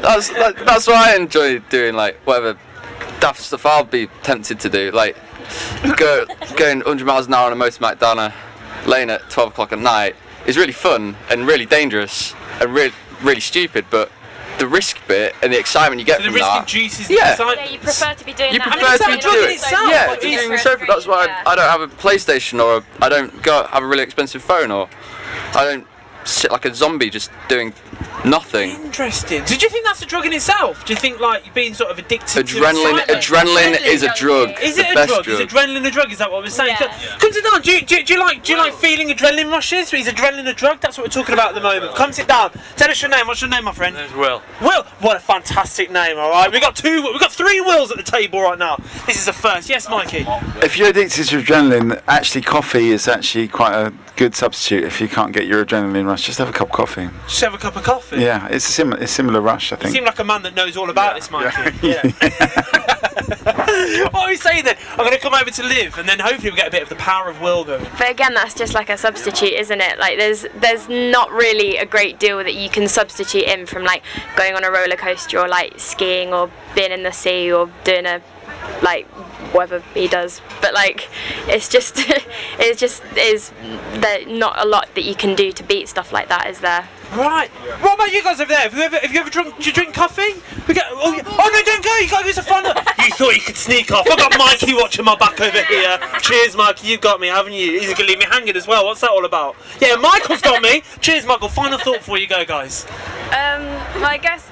that's that, that's what I enjoy doing. Like whatever daft stuff I'll be tempted to do. Like go going 100 miles an hour on a motorbike down a lane at 12 o'clock at night is really fun and really dangerous and really really stupid. But the risk bit and the excitement you get So the from risk that. induces the yeah. excitement. Yeah, you prefer to be doing You that. prefer to be doing it. Yeah, doing yourself. That's why I, I don't have a PlayStation or a, I don't go have a really expensive phone or I don't sit like a zombie just doing nothing. Interesting. Did you think that's a drug in itself? Do you think like being sort of addicted Adrenaline, to excitement? adrenaline is a drug. Is the it a best drug? Is adrenaline a drug? Is that what we're saying? Come sit down. Do you, do, you, do you like do you like feeling adrenaline rushes? Is adrenaline a drug? That's what we're talking about at the moment. Come sit down. Tell us your name. What's your name, my friend? Will. Will. What a fantastic name. All right. We got two. We got three Wills at the table right now. This is the first. Yes, Mikey. If you're addicted to adrenaline, actually coffee is actually quite a good substitute if you can't get your adrenaline rush. Just have a cup of coffee. Just have a cup of coffee. Yeah, it's a similar, a similar rush, I think. You think. seem like a man that knows all about this, Mikey. Yeah. what are we saying then? I'm going to come over to live, and then hopefully we get a bit of the power of will going. But again, that's just like a substitute, isn't it? Like there's there's not really a great deal that you can substitute in from like going on a roller coaster or like skiing or being in the sea or doing a like whatever he does. But like it's just it's just is there not a lot that you can do to beat stuff like that, is there? Right. What about you guys over there? Have you ever, have you ever drunk? Do you drink coffee? We get. Oh, yeah. oh no! Don't go! You got to use a fun. You thought you could sneak off. I got Mikey watching my back over here. Cheers, Mikey. You got me, haven't you? He's gonna leave me hanging as well. What's that all about? Yeah, Michael's got me. Cheers, Michael. Final thought before you go, guys. Um, well, I guess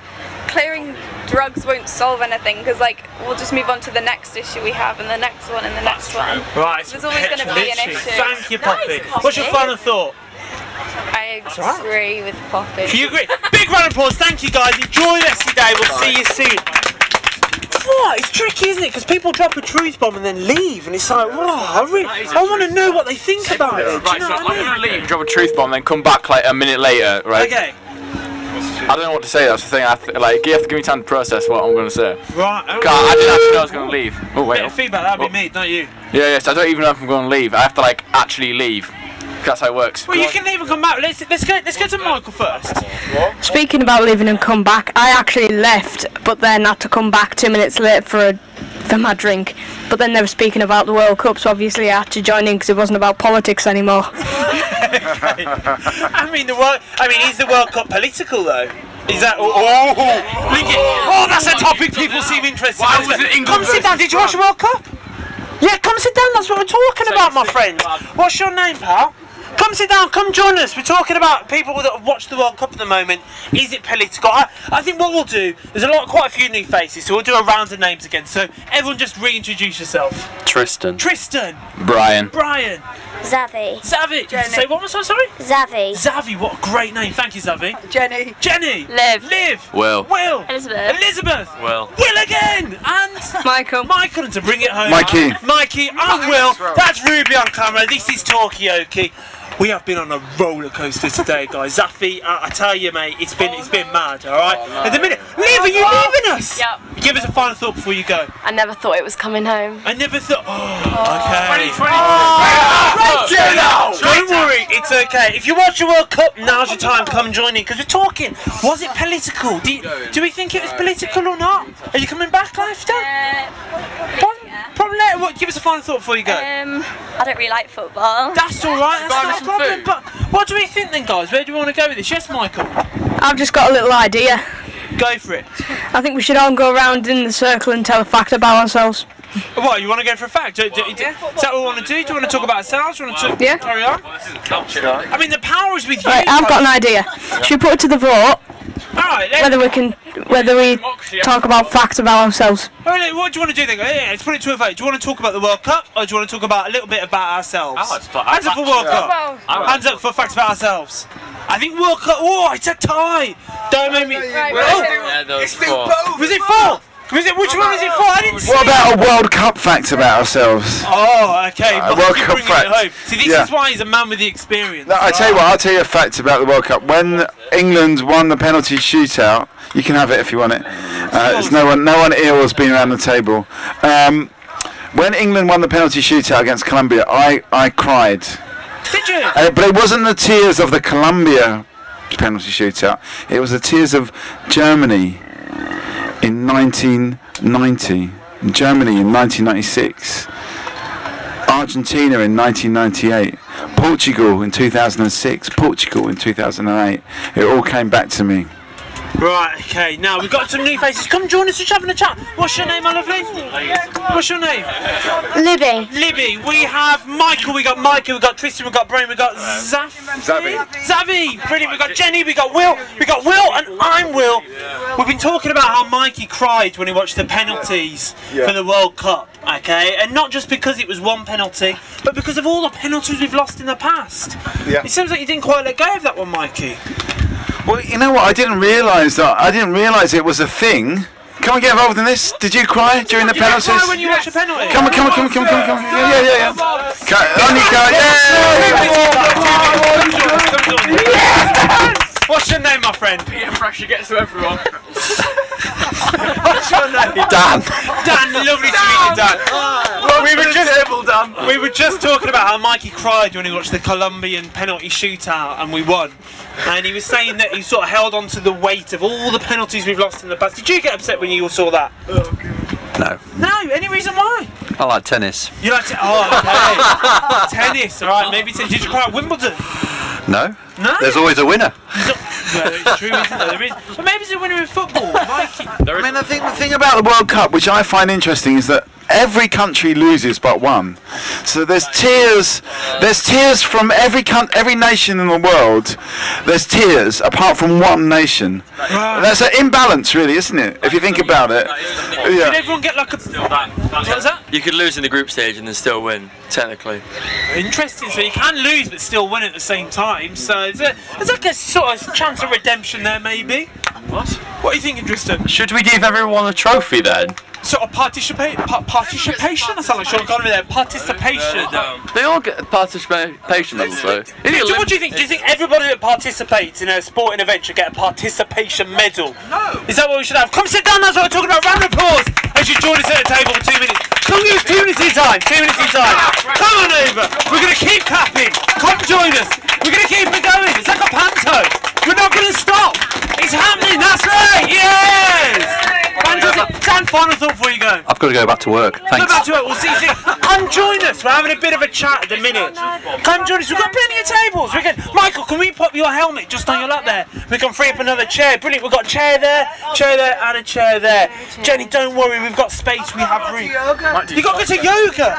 clearing drugs won't solve anything because, like, we'll just move on to the next issue we have, and the next one, and the next one. Right. There's always going to be an issue. Thank you, Poppy. What's your final thought? I right. agree with Poppy. Do you agree? Big round of applause. Thank you, guys. Enjoy the rest of your day. We'll see you soon. What? It's tricky, isn't it? Because people drop a truth bomb and then leave, and it's like, wow, I, really, I want to know what they think about it. Do you know so what I I'm mean? gonna leave, drop a truth bomb, then come back like a minute later, right? Okay. I don't know what to say. That's the thing. I have to, like, you have to give me time to process what I'm gonna say. Right. God, I didn't actually know I was gonna leave. Oh wait. Bit of feedback, that'd be oh. me, not you. Yeah, yes. I don't even know if I'm gonna leave. I have to like actually leave. That's how it works. Well, you can leave and come back. Let's let's go let's go to Michael first. Speaking about leaving and come back, I actually left, but then had to come back two minutes late for a for my drink. But then they were speaking about the World Cup, so obviously I had to join in because it wasn't about politics anymore. I mean the world. I mean, is the World Cup political though? Is that? Oh, oh, oh, oh. link oh that's a topic people seem interested Why in. was it England Come sit down. Did you watch the World Cup? Yeah, come sit down. That's what we're talking about, my friend. What's your name, pal? Come sit down. Come join us. We're talking about people that have watched the World Cup at the moment. Is it political? I, I think what we'll do. There's a lot, quite a few new faces, so we'll do a round of names again. So everyone, just reintroduce yourself. Tristan. Tristan. Brian. Brian. Zavi. Zavi. Say what was that? Sorry. Zavi. Zavi. What a great name. Thank you, Zavi. Jenny. Jenny. Liv. Liv. Will. Will. Elizabeth. Elizabeth. Well. Will again. And Michael. Michael. And to bring it home. Mikey. Mikey. I'm Will. That's Ruby on camera. This is Talkaoke. We have been on a roller coaster today, guys. Zafi, I, I tell you, mate, it's been it's been mad. All right. At the minute, Liv, are you leaving us? Yep. Give us a final thought before you go. I never thought it was coming home. I never thought. Oh, okay. Oh, Don't worry, it's okay. If you watch the World Cup, now's your time. Come join in because we're talking. Was it political? Do, you, do we think it was political or not? Are you coming back after? Probably, probably later. What, give us a final thought before you go. Um, I don't really like football. That's all right. That's Buy me not a some problem. food. But what do we think then, guys? Where do we want to go with this? Yes, Michael. I've just got a little idea. Go for it. I think we should all go around in the circle and tell a fact about ourselves. What, you want to go for a fact? Do, do, do- is that what we want to do? Do you want to talk about ourselves? Do you want to Yeah. carry on? I mean, the power is with you. Right, I've got an idea. Should we put it to the vote All right, let's, whether we can, whether we talk about facts about ourselves? all right, what do you want to do then? Yeah, let's put it to a vote. Do you want to talk about the World Cup or do you want to talk about a little bit about ourselves? I like Hands up for World Cup. I Hands up for facts about ourselves. I think World Cup. Oh, it's a tie. Don't make me. Oh, Yeah, those four. was it four? Was it which one was it for? I didn't see. What about a World Cup fact about ourselves? Oh, okay. Uh, Mike, World Cup bringing it fact. home. See, this Yeah. is why he's a man with the experience. No, I tell you what, I'll tell you a fact about the World Cup. When England won the penalty shootout, you can have it if you want it. Uh, it's no one, no one ill has been around the table. Um, when England won the penalty shootout against Colombia, I, I cried. Did you? Uh, but it wasn't the tears of the Colombia penalty shootout. It was the tears of Germany in 1990, Germany in 1996, Argentina in 1998, Portugal in 2006, Portugal in 2008. It all came back to me. Right, okay, now we've got some new faces. Come join us, just having a chat. What's your name, my lovely? What's your name? Libby. Libby. We have Michael, we got Michael, we got Tristan, we got Brian, we got Zaf. Zavi. Zavi, brilliant. We got Jenny, we got Will, we got Will, and I'm Will. We've been talking about how Mikey cried when he watched the penalties Yeah. for the World Cup, okay? And not just because it was one penalty, but because of all the penalties we've lost in the past. Yeah. It seems like you didn't quite let go of that one, Mikey. Well, you know what? I didn't realise that. I didn't realise it was a thing. Can we get involved in this? Did you cry during the Did you penalties? cry when you watch a penalty? Come on, come on, come on, come on, come on, come on. Yeah, yeah, yeah, yeah. Ca- on you go. Yeah. What's your name, my friend? Peter pressure gets to everyone. What's your name? Dan. Dan, lovely to meet you, Dan. we were just we were just talking about how Mikey cried when he watched the Colombian penalty shootout and we won. And he was saying that he sort of held on to the weight of all the penalties we've lost in the past. Did you get upset when you saw that? No. No. Any reason why? I like tennis. You like to? Oh, okay. Tennis. All right. Maybe. T- did you cry at Wimbledon? No? No. There's always a winner. True, isn't there? There is. But maybe it's a winner in football. Mikey. I mean, the thing, the thing about the World Cup, which I find interesting, is that every country loses but one. So there's tears. There's tears from every coun- every nation in the world. There's tears apart from one nation. That's an imbalance, really, isn't it? If you think about it. Did everyone get like a? What was that? You could lose in the group stage and then still win, technically. Interesting. So you can lose but still win at the same time. So it's, a, it's like a sort of chance of redemption there, maybe. What? What are you thinking, Tristan? Should we give everyone a trophy then? Sort of participate, pa- participation. I sound like Sean Connery there. Participation. They all get participation levels though. Do you- what do you think? Do you think everybody that that participates in a sporting event should get a participation medal. No. Is that what we should have? Come sit down, that's what we're talking about. Round of applause as you join us at the table for two minutes. Come use two minutes of your time. Two minutes of your time. Come on over. We're going to keep clapping. Come join us. We're going to keep it going. It's like a panto. We're not going to stop. It's happening. That's right. Yes. Fantastic. Dan, final thought before you go. I've got to go back to work. Go Thanks. back to it. We'll see. see. Come join us. We're having a bit of a chat at the minute. Come join us. We've got plenty of tables. We can. Michael, can we pop your helmet just on your lap there? We can free up another chair. Brilliant. We've got a chair there, chair there, and a chair there. Jenny, don't worry. We've got space. We have room. You got to go to yoga.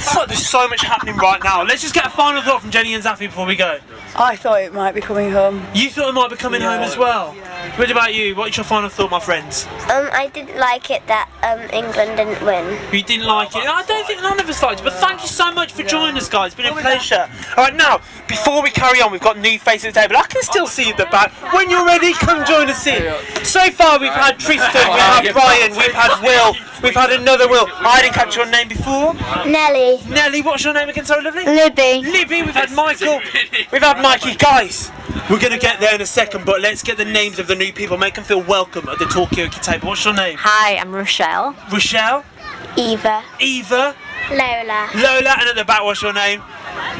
Fuck, there's so much happening right now. Let's just get a final thought from Jenny and Zaffy before we go. I thought it might be coming home. You thought it might be coming home as well. What about you? What's your final thought, my friends? Um, I didn't like it that um, England didn't win. You didn't like it. I don't think none of us liked it, but thank you so much for joining us, guys. It's been a pleasure. All right, now before we carry on, we've got new faces at the table. I can still see you at the back. When you're ready, come join us in. So far, we've had Tristan, we've had Brian, we've had Will, we've had another Will. I didn't catch your name before. Nelly. Nelly, what's your name again? Sorry, lovely. Libby. Libby. We've had Michael. We've had Mikey. Guys, we're gonna get there in a second, but let's get the names of the new people. Make them feel welcome at the Talkaoke table. What's your name? Hi, I'm Rochelle. Rochelle. Eva. Eva. Lola. Lola, and at the back, what's your name?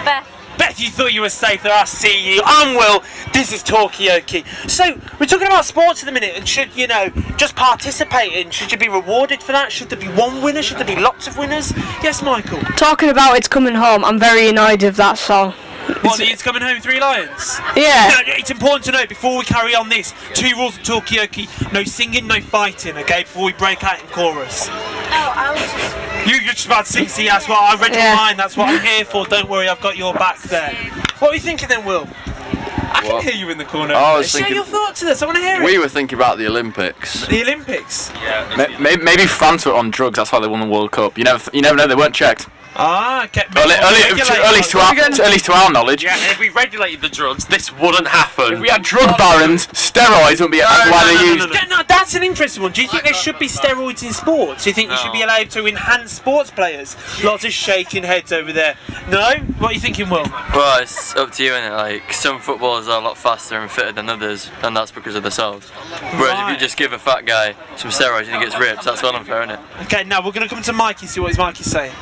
Beth. Beth, you thought you were safe there. I see you. I'm Will. This is Talkaoke. So, we're talking about sports in the minute, and should, you know, just participate in? Should you be rewarded for that? Should there be one winner? Should there be lots of winners? Yes, Michael. Talking about It's Coming Home, I'm very annoyed of that song. What, the It's Coming Home Three Lions? Yeah. No, no, it's important to note before we carry on this two rules of Talkaoke no singing, no fighting, okay, before we break out in chorus. Oh, I was just. You, you're just about to sing, see, that's what I read Yeah. your mind, that's what I'm here for. Don't worry, I've got your back there. What are you thinking then, Will? I can hear you in the corner. I was Share your thoughts to this, I want to hear it. We were thinking about the Olympics. The Olympics? Maybe, maybe France were on drugs. That's why they won the World Cup. You never, you never know. They weren't checked. Ah, okay. At, le- at, le- to, at least to our, to, at least to our knowledge. Yeah, if we regulated the drugs, this wouldn't happen. If we had drug barons, steroids wouldn't be that's why they used. Yeah, no, that's an interesting one. Do you think there should be steroids in sports? Do you think you should be allowed to enhance sports players? Lots of shaking heads over there. No? What are you thinking, Will? Well, it's up to you, innit? Like, some footballers are a lot faster and fitter than others, and that's because of themselves. Whereas if you just give a fat guy some steroids and he gets ripped, that's well unfair, innit? Okay, now we're going to come to Mikey, and see what his Mikey's saying.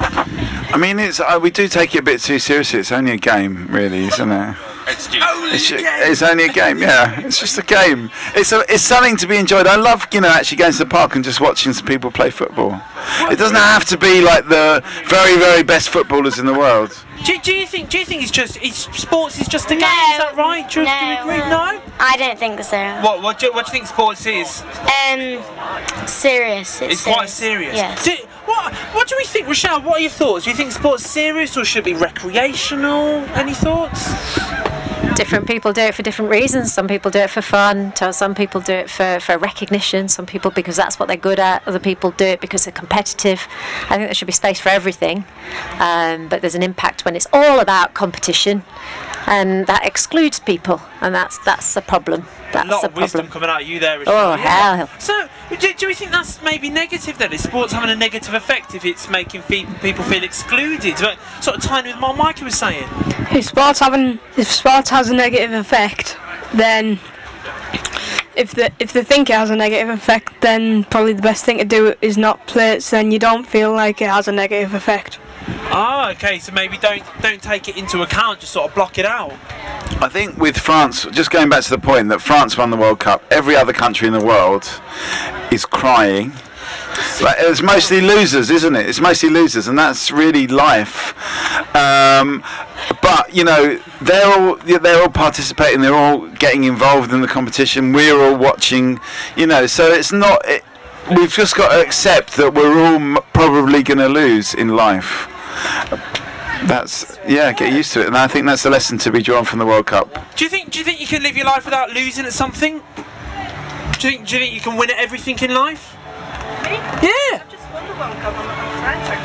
I mean, it's uh, we do take it a bit too seriously. It's only a game, really, isn't it? Excuse It's, ju- it's only a game, yeah. It's just a game. It's a, it's something to be enjoyed. I love, you know, actually going to the park and just watching some people play football. It doesn't have to be like the very, very best footballers in the world. Do, do you think? Do you think it's just it's sports is just a game? Is that right? Do you, do you agree? No. I don't think so. What? What do, you- what do you think sports is? Um, serious. It's, It's quite serious. Yes. Do, what? What do we think, Rochelle? What are your thoughts? Do you think sports serious or should it be recreational? Any thoughts? Different people do it for different reasons. Some people do it for fun. Some people do it for, for recognition. Some people because that's what they're good at. Other people do it because they're competitive. I think there should be space for everything. Um, but there's an impact when it's all about competition, and that excludes people, and that's that's the problem. That's a lot the of wisdom coming out of you there, Rochelle. Oh hell! So, do, do we think that's maybe negative then? Is sports having a negative effect if it's making fe- people feel excluded? But sort of tying with what Mikey was saying. If sports having if sports has a negative effect, then if the if they think it has a negative effect, then probably the best thing to do is not play it. So then you don't feel like it has a negative effect. Ah, okay. So maybe don't don't take it into account. Just sort of block it out. I think with France, just going back to the point that France won the World Cup, every other country in the world is crying. It's mostly losers, isn't it? It's mostly losers, and that's really life. Um, but you know, they're all they're all participating. They're all getting involved in the competition. We're all watching. You know, so it's not. It, we've just got to accept that we're all m- probably going to lose in life. That's yeah, get used to it, and I think that's a lesson to be drawn from the World Cup. Do you think? Do you think you can live your life without losing at something? Do you think? Do you think you can win at everything in life? Yeah.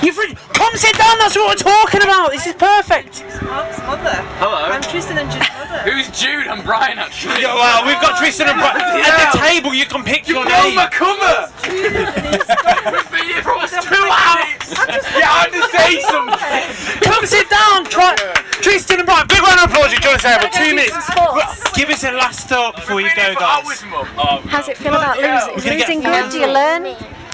You've re- come sit down. That's what we're talking about. This is perfect. mother. Hello. I'm Tristan and Jude's mother. Who's Jude? I'm Brian, actually. Yeah, well, we've got Tristan and Brian at the table. You can pick your know name. my cover. We've been here for almost two hours. Yeah, I trying to say something. Come sit down. Try. Tristan and Brian, big round of applause. You join us table. Two minutes. Give us a last thought before you go, guys. Oh, How's it feel about losing? We're gonna get Losing good? Do you learn?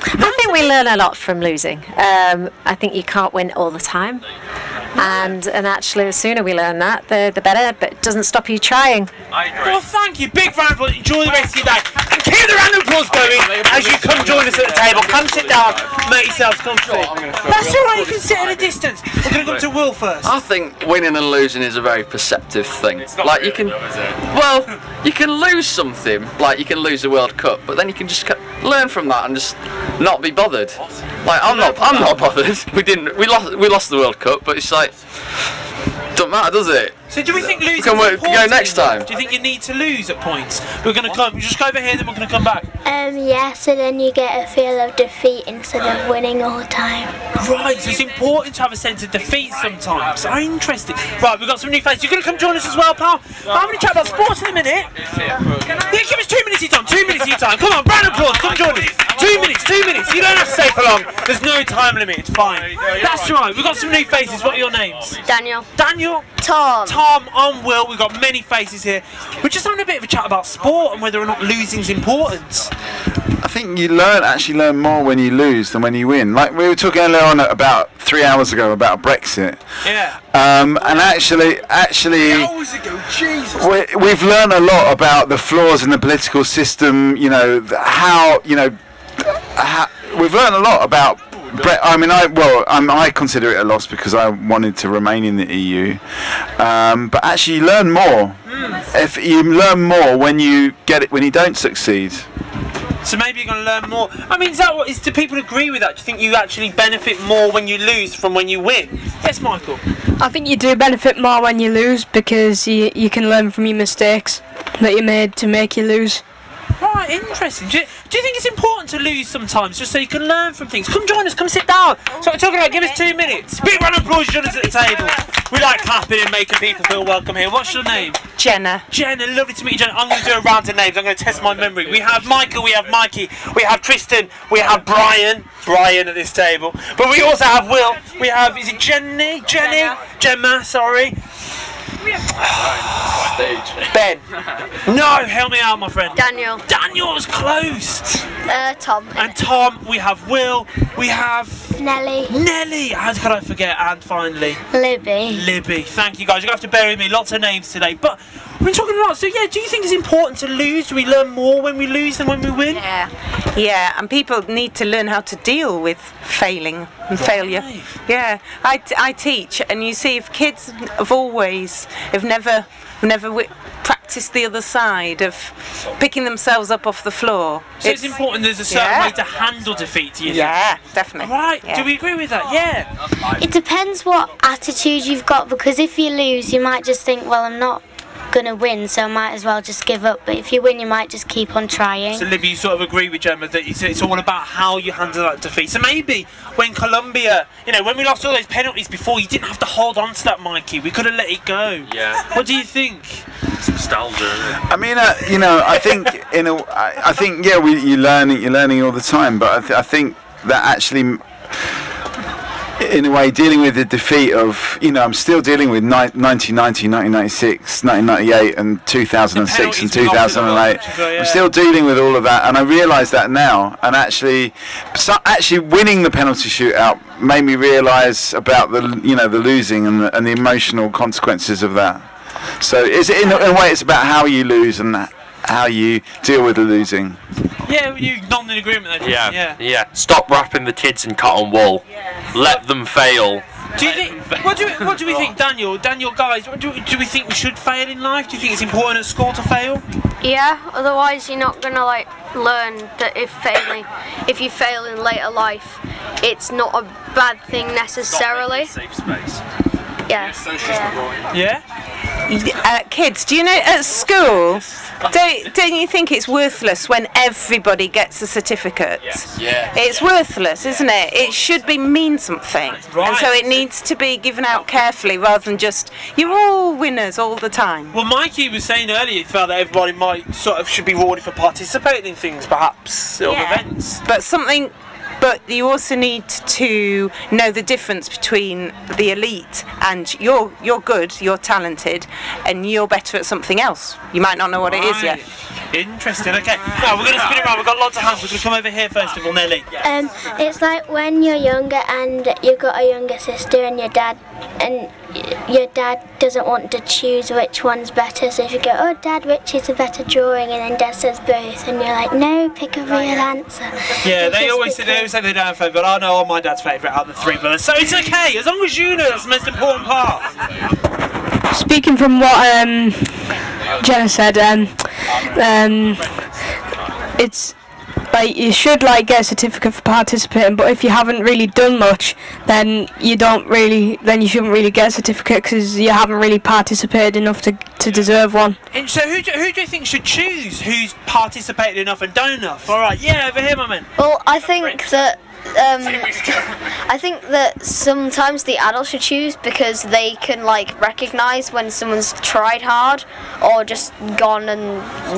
I think we learn a lot from losing. Um, I think you can't win all the time. And and actually, the sooner we learn that, the, the better. But it doesn't stop you trying. Well, thank you. Big round of applause. Enjoy the rest of your day. And keep the round of applause going as you come join us at the table. Come sit down. Make yourselves comfortable. That's all right. You can sit at a distance. We're going to come to Will first. I think winning and losing is a very perceptive thing. Like you can, well, you can lose something, like you can lose the World Cup, but then you can just learn from that and just not be bothered. Like I'm not, I'm not bothered. We didn't, we lost, we lost the World Cup, but it's like, don't matter, does it? So do we think losing Can is we important? go next time? Do you think you need to lose at points? We're going to come. We Just go over here, then we're going to come back. Um, yeah, so then you get a feel of defeat instead of winning all the time. Right, so it's important to have a sense of defeat sometimes. So interesting. Right, we've got some new faces. You're going to come join us as well, pal? I'm having a chat about sports in a minute. Yeah, give us two minutes of your time. Two minutes of your time. Come on, round of applause. Come join us. Two minutes, two minutes. You don't have to stay for long. There's no time limit. It's fine. That's right. We've got some new faces. What are your names? Daniel. Daniel. Tom. Tom, I'm Will. We've got many faces here. We're just having a bit of a chat about sport and whether or not losing's important. I think you learn actually learn more when you lose than when you win. Like we were talking earlier on about three hours ago about Brexit. Yeah. Um, and actually, actually, Hours ago, Jesus. we, we've learned a lot about the flaws in the political system. You know how you know how, we've learned a lot about. Bre- I mean, I well, um, I consider it a loss because I wanted to remain in the EU. Um, but actually, you learn more. If you learn more when you get it, when you don't succeed. So maybe you're going to learn more. I mean, is that what? Is, do people agree with that? Do you think you actually benefit more when you lose from when you win? Yes, Michael. I think you do benefit more when you lose because you, you can learn from your mistakes that you made to make you lose. Right, interesting. Do you, do you think it's important to lose sometimes, just so you can learn from things? Come join us. Come sit down. So we're talking about. Give us two minutes. Big round of applause, join us at the table. We like clapping and making people feel welcome here. What's your name? Jenna. Jenna, lovely to meet you, Jenna. I'm going to do a round of names. I'm going to test my memory. We have Michael, we have Mikey, we have Tristan, we have Brian. Brian at this table. But we also have Will. We have, is it Jenny? Jenny? Gemma, sorry. Ben. No, help me out, my friend. Daniel. Daniel was close. Uh, Tom. And Tom, we have Will, we have Nelly. Nelly. How could I forget? And finally, Libby. Libby. Thank you guys. You're going to have to bear with me. Lots of names today. But we've been talking a lot. So, yeah, do you think it's important to lose? Do we learn more when we lose than when we win? Yeah. Yeah, and people need to learn how to deal with failing and failure. Yeah, I, t- I teach, and you see, if kids have always, have never, never wi- practiced the other side of picking themselves up off the floor. So it's, important there's a certain yeah. way to handle defeat, do you Yeah, think? definitely. Right, Yeah. do we agree with that? Yeah. It depends what attitude you've got because if you lose, you might just think, well, I'm not gonna win, so I might as well just give up. But if you win, you might just keep on trying. So Libby, you sort of agree with Gemma that it's, it's all about how you handle that defeat. So maybe when Colombia, you know, when we lost all those penalties before, you didn't have to hold on to that, Mikey. We could have let it go. Yeah. What do you think? It's nostalgia. I mean, uh, you know, I think in a, I, I think yeah, we you learn it, you're learning all the time, but I, th- I think that actually. In a way, dealing with the defeat of, you know, I'm still dealing with ni- 1990, 1996, 1998, and 2006 and penalties we lost in the 2008. World Cup, yeah. I'm still dealing with all of that, and I realise that now. And actually, so actually winning the penalty shootout made me realise about the, you know, the losing and the, and the emotional consequences of that. So is it in a, in a way it's about how you lose and how you deal with the losing. Yeah, you not in agreement then? Yeah, Yeah. yeah. Stop wrapping the kids in cotton wool. Let them fail. Do you think? What do we, what do we think, Daniel? Daniel, guys, what do, do we think we should fail in life? Do you think it's important at school to fail? Yeah, otherwise you're not gonna like learn that if failing, if you fail in later life, it's not a bad thing necessarily. Safe space. Yeah. Yeah. Uh, kids, do you know at school? Don't, don't you think it's worthless when everybody gets a certificate? Yes. Yeah. It's worthless, isn't it? It should be mean something, and so it needs to be given out carefully rather than just you're all winners all the time. Well, Mikey was saying earlier he felt that everybody might sort of should be rewarded for participating in things, perhaps, of Yeah. events. But something but you also need to know the difference between the elite and you're you're good, you're talented, and you're better at something else. You might not know what it is yet. Interesting. Okay. Now we're going to spin it around. We've got lots of hands. We're going to come over here first of all, Nelly. Um, it's like when you're younger and you've got a younger sister and your dad and your dad doesn't want to choose which one's better. So if you go, oh dad, which is a better drawing, and then dad says both, and you're like, no, pick a real answer. Yeah, they always say they always say they don't have favourite, but I know my dad's favourite out of the three brothers. So it's okay as long as you know that's the most important part. Speaking from what um, Jenna said, um, um, it's like you should like get a certificate for participating, but if you haven't really done much, then you don't really, then you shouldn't really get a certificate because you haven't really participated enough to to deserve one. And so who do, who do you think should choose who's participated enough and done enough? All right, yeah, over here, my man. Well, I think that um, I think that sometimes the adults should choose because they can like recognize when someone's tried hard or just gone and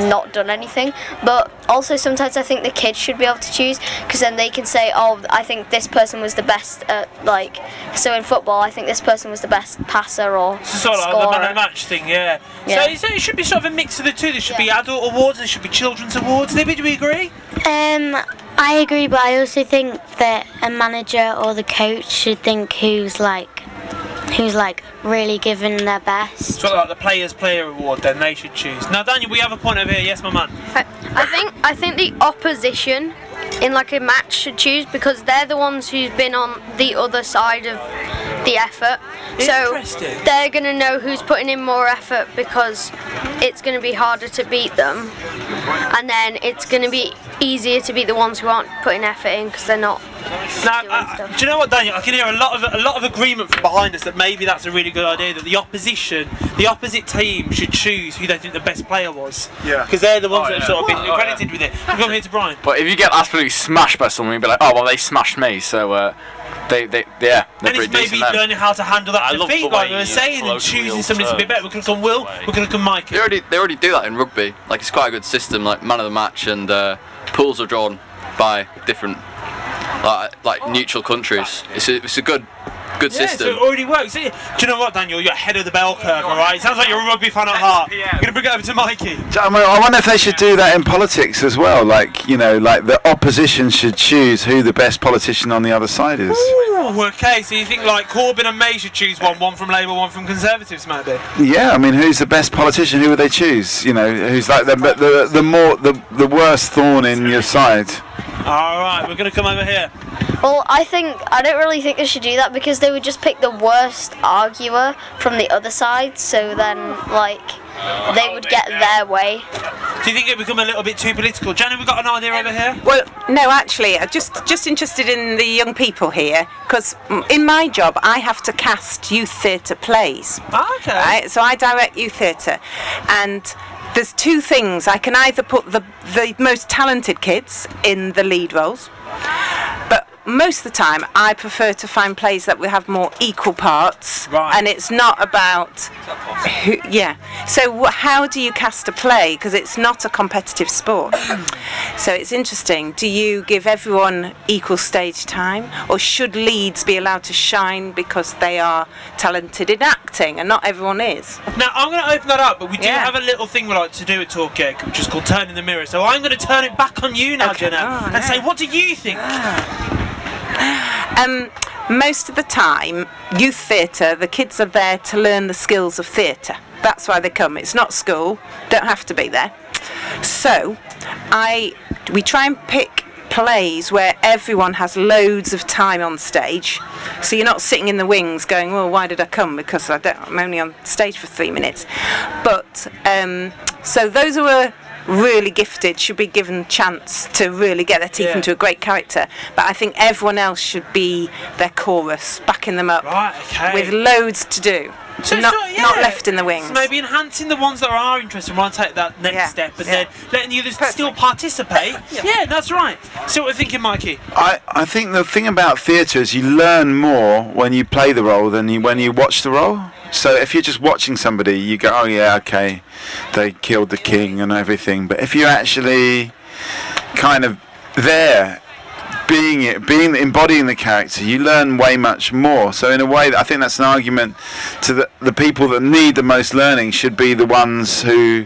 not done anything. But also sometimes I think the kids should be able to choose because then they can say, "Oh, I think this person was the best at like." So in football, I think this person was the best passer or Sort of like the scorer. man of the match thing, yeah. Yeah. So, so it should be sort of a mix of the two. There should be adult awards, there should be children's awards. Libby, do we agree? Um, I agree, but I also think that a manager or the coach should think who's like, who's like really giving their best. Sort of like the Players Player Award, then they should choose. Now, Daniel, we have a point over here. Yes, my man. I, I think I think the opposition in like a match should choose because they're the ones who's been on the other side of the effort. So they're gonna know who's putting in more effort because it's gonna be harder to beat them, and then it's gonna be easier to beat the ones who aren't putting effort in because they're not. Now, uh, do you know what, Daniel? I can hear a lot of a lot of agreement from behind us that maybe that's a really good idea. That the opposition, the opposite team, should choose who they think the best player was. Yeah. Because they're the ones Oh, that have sort of been Oh, accredited with it. We'll come here to Brian. But if you get absolutely smashed by someone, you'd be like, oh well, they smashed me, so uh, they, they, yeah, they're And it's maybe decent. learning how to handle that I defeat, like way we were saying, and choosing somebody to be better. We're going to come Will. We're going to come Mike. They already they already do that in rugby. Like it's quite a good system. Like man of the match and uh, pools are drawn by different like, like neutral countries. It's a, it's a good good Yeah, so it already works. Do you know what, Daniel? You're ahead of the bell curve, all right? Sounds like you're a rugby fan at heart. You're going to bring it over to Mikey. I, I wonder if they should do that in politics as well. Like, you know, like the opposition should choose who the best politician on the other side is. Ooh, okay, so you think like Corbyn and May should choose one, one from Labour, one from Conservatives, maybe? Yeah, I mean, who's the best politician? Who would they choose? You know, who's like the the, the more the the worst thorn in your side? All right, we're going to come over here. Well, I think I don't really think they should do that because they would just pick the worst arguer from the other side. So then, like, they would get their way. Do you think it become a little bit too political? Jenny, we got an idea over here? Well, no, actually, I'm just just interested in the young people here because in my job I have to cast youth theatre plays. Ah, okay. Right, so I direct youth theatre, and there's two things. I can either put the the most talented kids in the lead roles, most of the time I prefer to find plays that will have more equal parts, and it's not about who, yeah. So how do you cast a play? Because it's not a competitive sport. so it's interesting. Do you give everyone equal stage time, or should leads be allowed to shine because they are talented in acting, and not everyone is? Now, I'm going to open that up, but we do Yeah. have a little thing we like to do at Talkaoke, which is called Turning the Mirror. So I'm going to turn it back on you now, Jenna, Oh, and no. say, what do you think? Ah. Um, most of the time, youth theatre, the kids are there to learn the skills of theatre. That's why they come. It's not school. Don't have to be there. So, I we try and pick plays where everyone has loads of time on stage. So you're not sitting in the wings going, "Well, why did I come? Because I I'm only on stage for three minutes." But um, so those who are really gifted should be given a chance to really get their teeth Yeah. into a great character. But I think everyone else should be their chorus, backing them up okay. with loads to do. So not, sort of, not left in the wings. So maybe enhancing the ones that are interested and want to take that next step, and then letting the others still participate. Yeah. that's right. So what are you thinking, Mikey? I, I think the thing about theatre is you learn more when you play the role than you when you watch the role. So if you're just watching somebody, you go, oh yeah, okay, they killed the king and everything. But if you're actually kind of there, being it, being embodying the character, you learn way much more. So in a way, I think that's an argument to the the people that need the most learning should be the ones who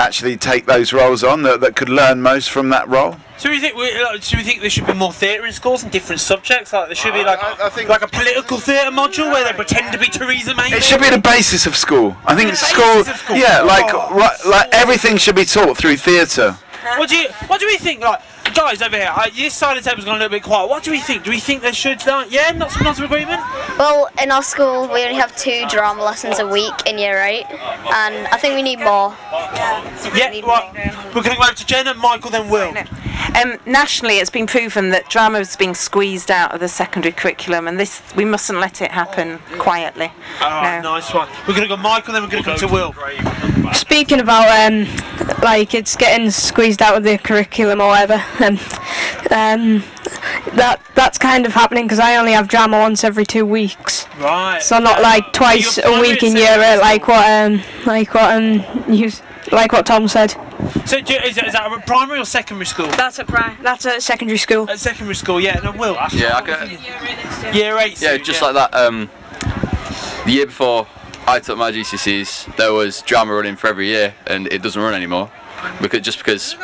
actually take those roles on that, that could learn most from that role. So we think we, like, so we think there should be more theatre in schools and different subjects. Like there should be like like a political theatre module where they pretend to be Theresa May. It should be the basis of school. I think The school, basis of school. yeah, like Oh. right, like everything should be taught through theatre. What do you What do we think? Like guys over here, uh, this side of the table's gone a little bit quiet. What do we think? Do we think they should? Uh, yeah, not some not some agreement. Well, in our school, we only have two drama lessons a week in year eight, and I think we need more. Yeah, right. We're going to go over to Jen and Michael, then Will. Um, nationally, it's been proven that drama is being squeezed out of the secondary curriculum, and this we mustn't let it happen quietly. Alright, nice one. We're going to go Michael, then we're going to come to Will. Speaking about um, like it's getting squeezed out of the curriculum or whatever, um, um, that that's kind of happening because I only have drama once every two weeks. Right. So not like twice a week in year, like what um, like what um, you like what Tom said. So do you- is that, is that a primary or secondary school? That's a pri- That's a secondary school. At secondary school, yeah. No, Will. Yeah, I could, Year eight. yeah, just like that. Um, the year before I took my GCSEs, there was drama running for every year, and it doesn't run anymore. Because just because,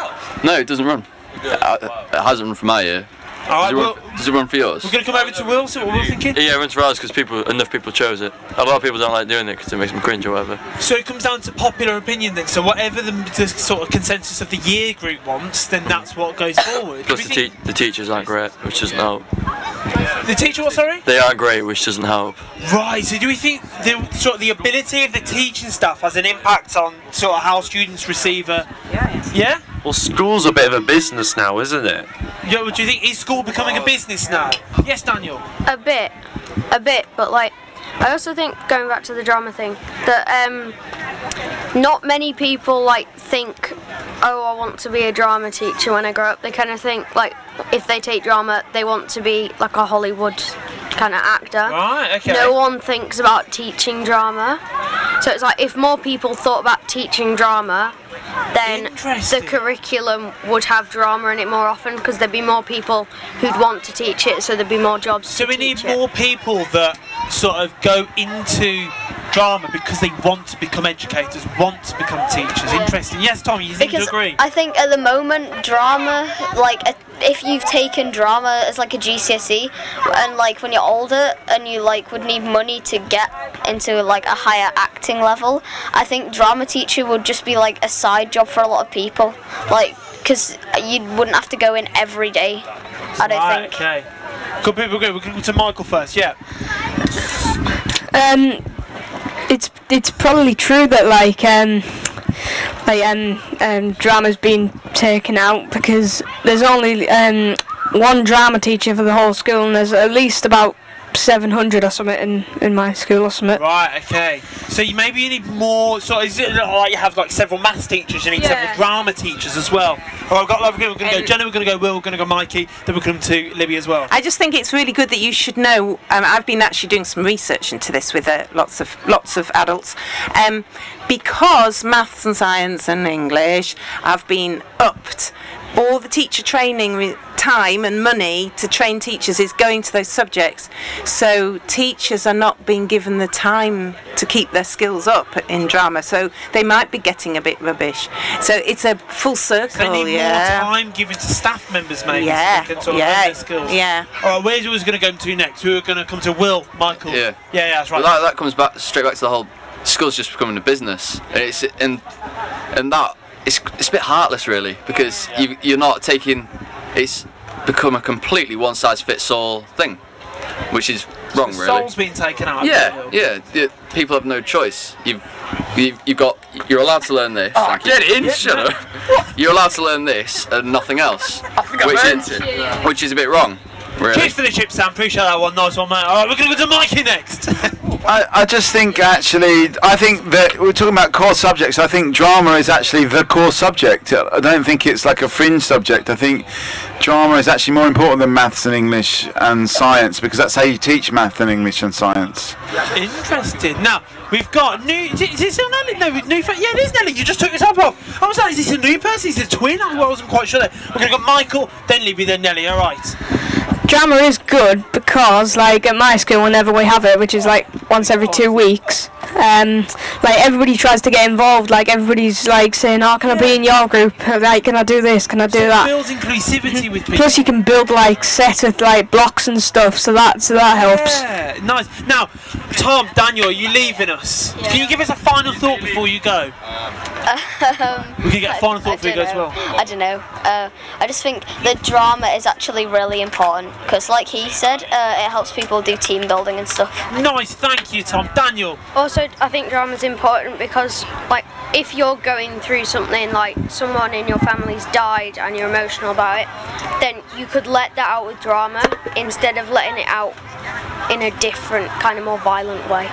no, it doesn't run. It, it hasn't run for my year. Alright, does, it run, does it run for yours? We're going to come over to Will. So what we're thinking. Yeah, it runs for ours because people enough people chose it. A lot of people don't like doing it because it makes them cringe or whatever. So it comes down to popular opinion then. So whatever the, the sort of consensus of the year group wants, then that's what goes forward. Plus the, te- the teachers aren't great, which doesn't help. The teacher, what? Sorry. They aren't great, which doesn't help. Right. So do we think the sort of the ability of the teaching staff has an impact on sort of how students receive a? Yeah. Yeah. Well, school's a bit of a business now, isn't it? Yeah. Do you think is school becoming a business now? Yes, Daniel. A bit, a bit, but like, I also think going back to the drama thing that um, not many people like think, oh, I want to be a drama teacher when I grow up. They kind of think like, if they take drama, they want to be like a Hollywood kind of actor. Right, okay. No one thinks about teaching drama. So it's like if more people thought about teaching drama, then the curriculum would have drama in it more often because there'd be more people who'd want to teach it, so there'd be more jobs. So we need more people that sort of go into drama because they want to become educators, want to become teachers. Interesting. Yes, Tommy, you seem to agree. I think at the moment, drama, like if you've taken drama as like a GCSE, and like when you're older and you like would need money to get into like a higher acting level, I think drama teacher would just be like a side job for a lot of people, like because you wouldn't have to go in every day. I don't right, think. Okay. Good people. Good. We're going to Michael first. Yeah. Um, it's it's probably true that like um, like um, um, drama's been taken out because there's only um, one drama teacher for the whole school, and there's at least about 700 or something in, in my school or something. Right. Okay. So you maybe you need more. So is it like you have like several maths teachers? You need Yeah. several drama teachers as well. Oh, I've got. We're going to go. Um, Jenna. We're going to go. Will. We're going to go. Mikey. Then we'll come to Libby as well. I just think it's really good that you should know. Um, I've been actually doing some research into this with uh, lots of lots of adults, um, because maths and science and English have been upped. All the teacher training time and money to train teachers is going to those subjects. So teachers are not being given the time to keep their skills up in drama. So they might be getting a bit rubbish. So it's a full circle. They need yeah. more time given to staff members, maybe, Yeah, so they can sort of yeah, learn skills. yeah. All right, where's who's going to go to next? We're going to come to Will, Michael. Yeah. Yeah, yeah, that's right. But that, that comes back straight back to the whole school's just becoming a business, and it's and and that it's it's a bit heartless really because you you're not taking it's become a completely one size fits all thing, which is wrong the really. soul's being taken out. Yeah, yeah, yeah. People have no choice. You've, you've, you've got. You're allowed to learn this. Oh, get in, Yeah, shut up. You're allowed to learn this and nothing else. think I which meant is, it. which is a bit wrong, really. Cheers for the chip, Sam. Appreciate that one. Nice one, mate. All right, we're going to go to Mikey next. I, I just think actually, I think that we're talking about core subjects. I think drama is actually the core subject. I don't think it's like a fringe subject. I think drama is actually more important than maths and English and science because that's how you teach math and English and science. Interesting. Now, We've got new. Is it, is it still Nelly? No, new. Yeah, it is Nelly. You just took your top off. I was like, is this a new person? Is it a twin? I wasn't quite sure. There. We're gonna go Michael, then Libby, then Nelly. All right. Drama is good because, like, at my school, whenever we have it, which is like once every two weeks, um, like everybody tries to get involved. Like everybody's like saying, "Oh, can I be in your group? Like, can I do this? Can I do It that?" builds inclusivity with people. Plus, you can build like sets with like blocks and stuff, so that so that helps. Yeah, nice. Now, Tom, Daniel, are you leaving us? Can you give us a final thought before you go? Um, We can get a final I- thought I before you go as well. I don't know. Uh, I just think the drama is actually really important because, like he said, uh, it helps people do team building and stuff. Nice, thank you, Tom. Daniel. Also, I think drama is important because, like, if you're going through something like someone in your family's died and you're emotional about it, then you could let that out with drama instead of letting it out in a different, kind of more violent way.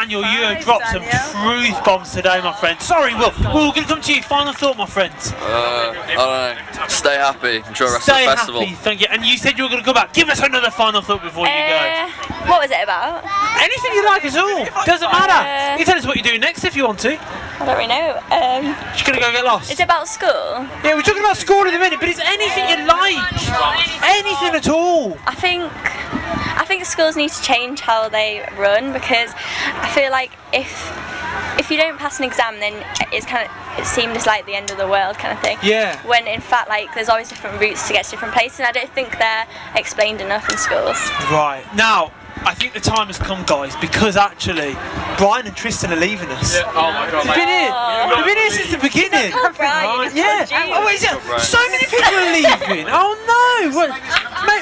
Daniel, you have dropped some truth bombs today, my friend. Sorry, Will. Will, we're going to come to you. Final thought, my friend. Uh, I don't know. Stay happy. Enjoy the rest Stay of the festival. happy, thank you. And you said you were going to go back. Give us another final thought before you go. Uh, what was it about? Anything you like at all. Doesn't matter. You tell us what you're doing next if you want to. I don't really know. Um, She's going to go get lost. it's about school. Yeah, we're talking about school in a minute, but it's anything you like. Anything at all. I think I think schools need to change how they run because I feel like if if you don't pass an exam then it's kind of it seemed as like the end of the world kind of thing. Yeah. When in fact like there's always different routes to get to different places and I don't think they're explained enough in schools. Right. Now, I think the time has come, guys, because actually, Brian and Tristan are leaving us. Oh my god. They've been here. They've been here since the beginning. Yeah. Oh, wait, is it? So many people are leaving. Oh no. What?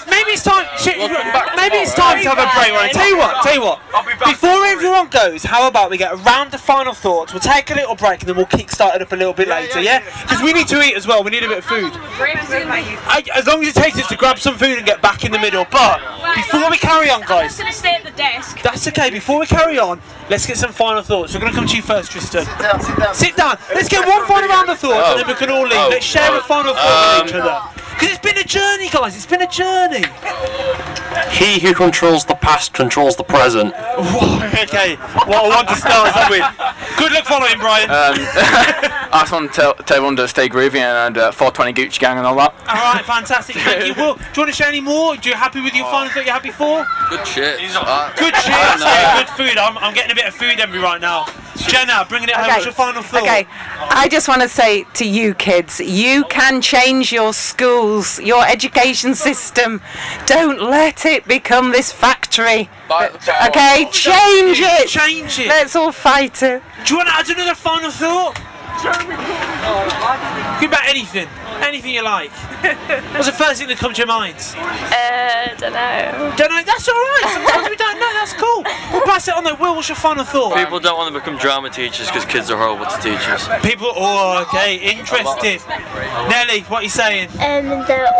Maybe it's time. shit, Maybe it's time to have a break. Right. Tell you what. Tell you what. Before everyone goes, how about we get around the final thoughts? We'll take a little break and then we'll kickstart it up a little bit later. Yeah. Because we need to eat as well. We need a bit of food. I, as long as it takes us to grab some food and get back in the middle. But before we carry on, guys. Gonna stay at the desk. That's okay. Before we carry on, let's get some final thoughts. We're going to come to you first, Tristan. Sit down, sit down. Sit down. Let's get one final round of thoughts, and then we can all leave. Oh. Let's share a final thought with each Um, other. Because it's been a journey, guys. It's been a journey. He who controls the past controls the present. okay. Well, I want to start that with. Good luck following, Brian. Um, I just want to tell, tell everyone to stay groovy and uh, 420 Gucci Gang and all that. all right, fantastic. Thank you. Will, do you want to share any more? Do you happy with your final thought? you're happy for? Good shit. Uh, Good shit. I don't. Good food. I'm, I'm getting a bit of food envy right now. Jenna, bringing it home. What's your final thought? Okay, I just want to say to you kids, you can change your schools, your education system. Don't let it become this factory. Okay, change it. Change it. Let's all fight it. Do you want to add another final thought? Think about anything. Anything you like. What's the first thing that comes to your mind? Uh, don't know. Don't know. That's all right. Sometimes we don't know. That's cool. We'll pass it on. Though. Will, what's your final thought? People don't want to become drama teachers because kids are horrible to teachers. People. Oh, okay. Interested. Nelly, what are you saying? Um, that,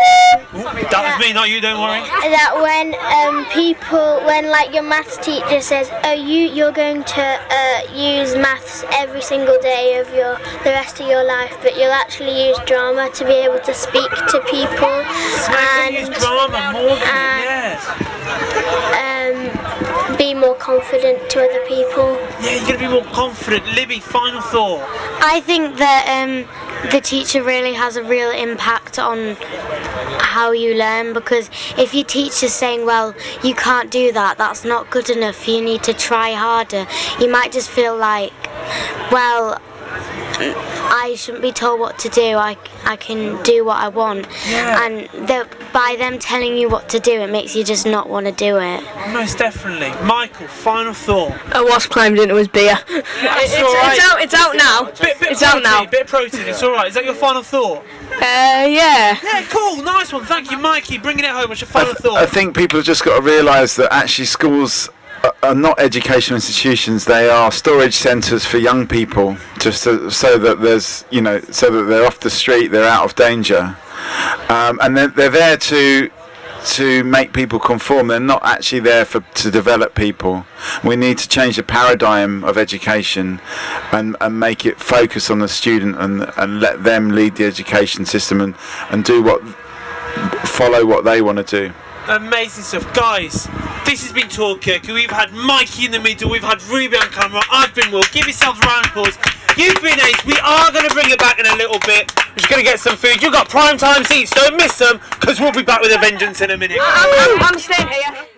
That was me, not you. Don't worry. that when um, people, when like your maths teacher says, oh you, you're going to uh, use maths every single day of your, the rest of your life, but you'll actually use drama to be able to speak to people and Use drama more than and yeah. um, be more confident to other people. Yeah, you're gonna be more confident. Libby, final thought. I think that um, the teacher really has a real impact on how you learn because if your teacher's saying, well, you can't do that, that's not good enough, you need to try harder, you might just feel like, well, I shouldn't be told what to do. I, I can do what I want. Yeah. And the, by them telling you what to do, it makes you just not want to do it. Most definitely. Michael, final thought. A wasp climbed into his beer. That's it's, all right. it's out. It's out now. Bit, bit it's out now. Bit of protein. It's all right. Is that your final thought? Uh, yeah. Yeah, cool. Nice one. Thank you, Mikey. Bringing it home. What's your final thought? I think people have just got to realise that actually schools are- are not educational institutions. They are storage centres for young people, just so, so that there's, you know, so that they're off the street, they're out of danger, um, and they're, they're there to to make people conform. They're not actually there for to develop people. We need to change the paradigm of education and, and make it focus on the student and and let them lead the education system and, and do what follow what they want to do. Amazing stuff, guys. This has been Talkaoke. We've had Mikey in the middle. We've had Ruby on camera. I've been Will. Give yourselves a round of applause. You've been Ace. We are going to bring it back in a little bit. We're just going to get some food. You've got prime time seats. Don't miss them because we'll be back with a vengeance in a minute. I'm, I'm staying here.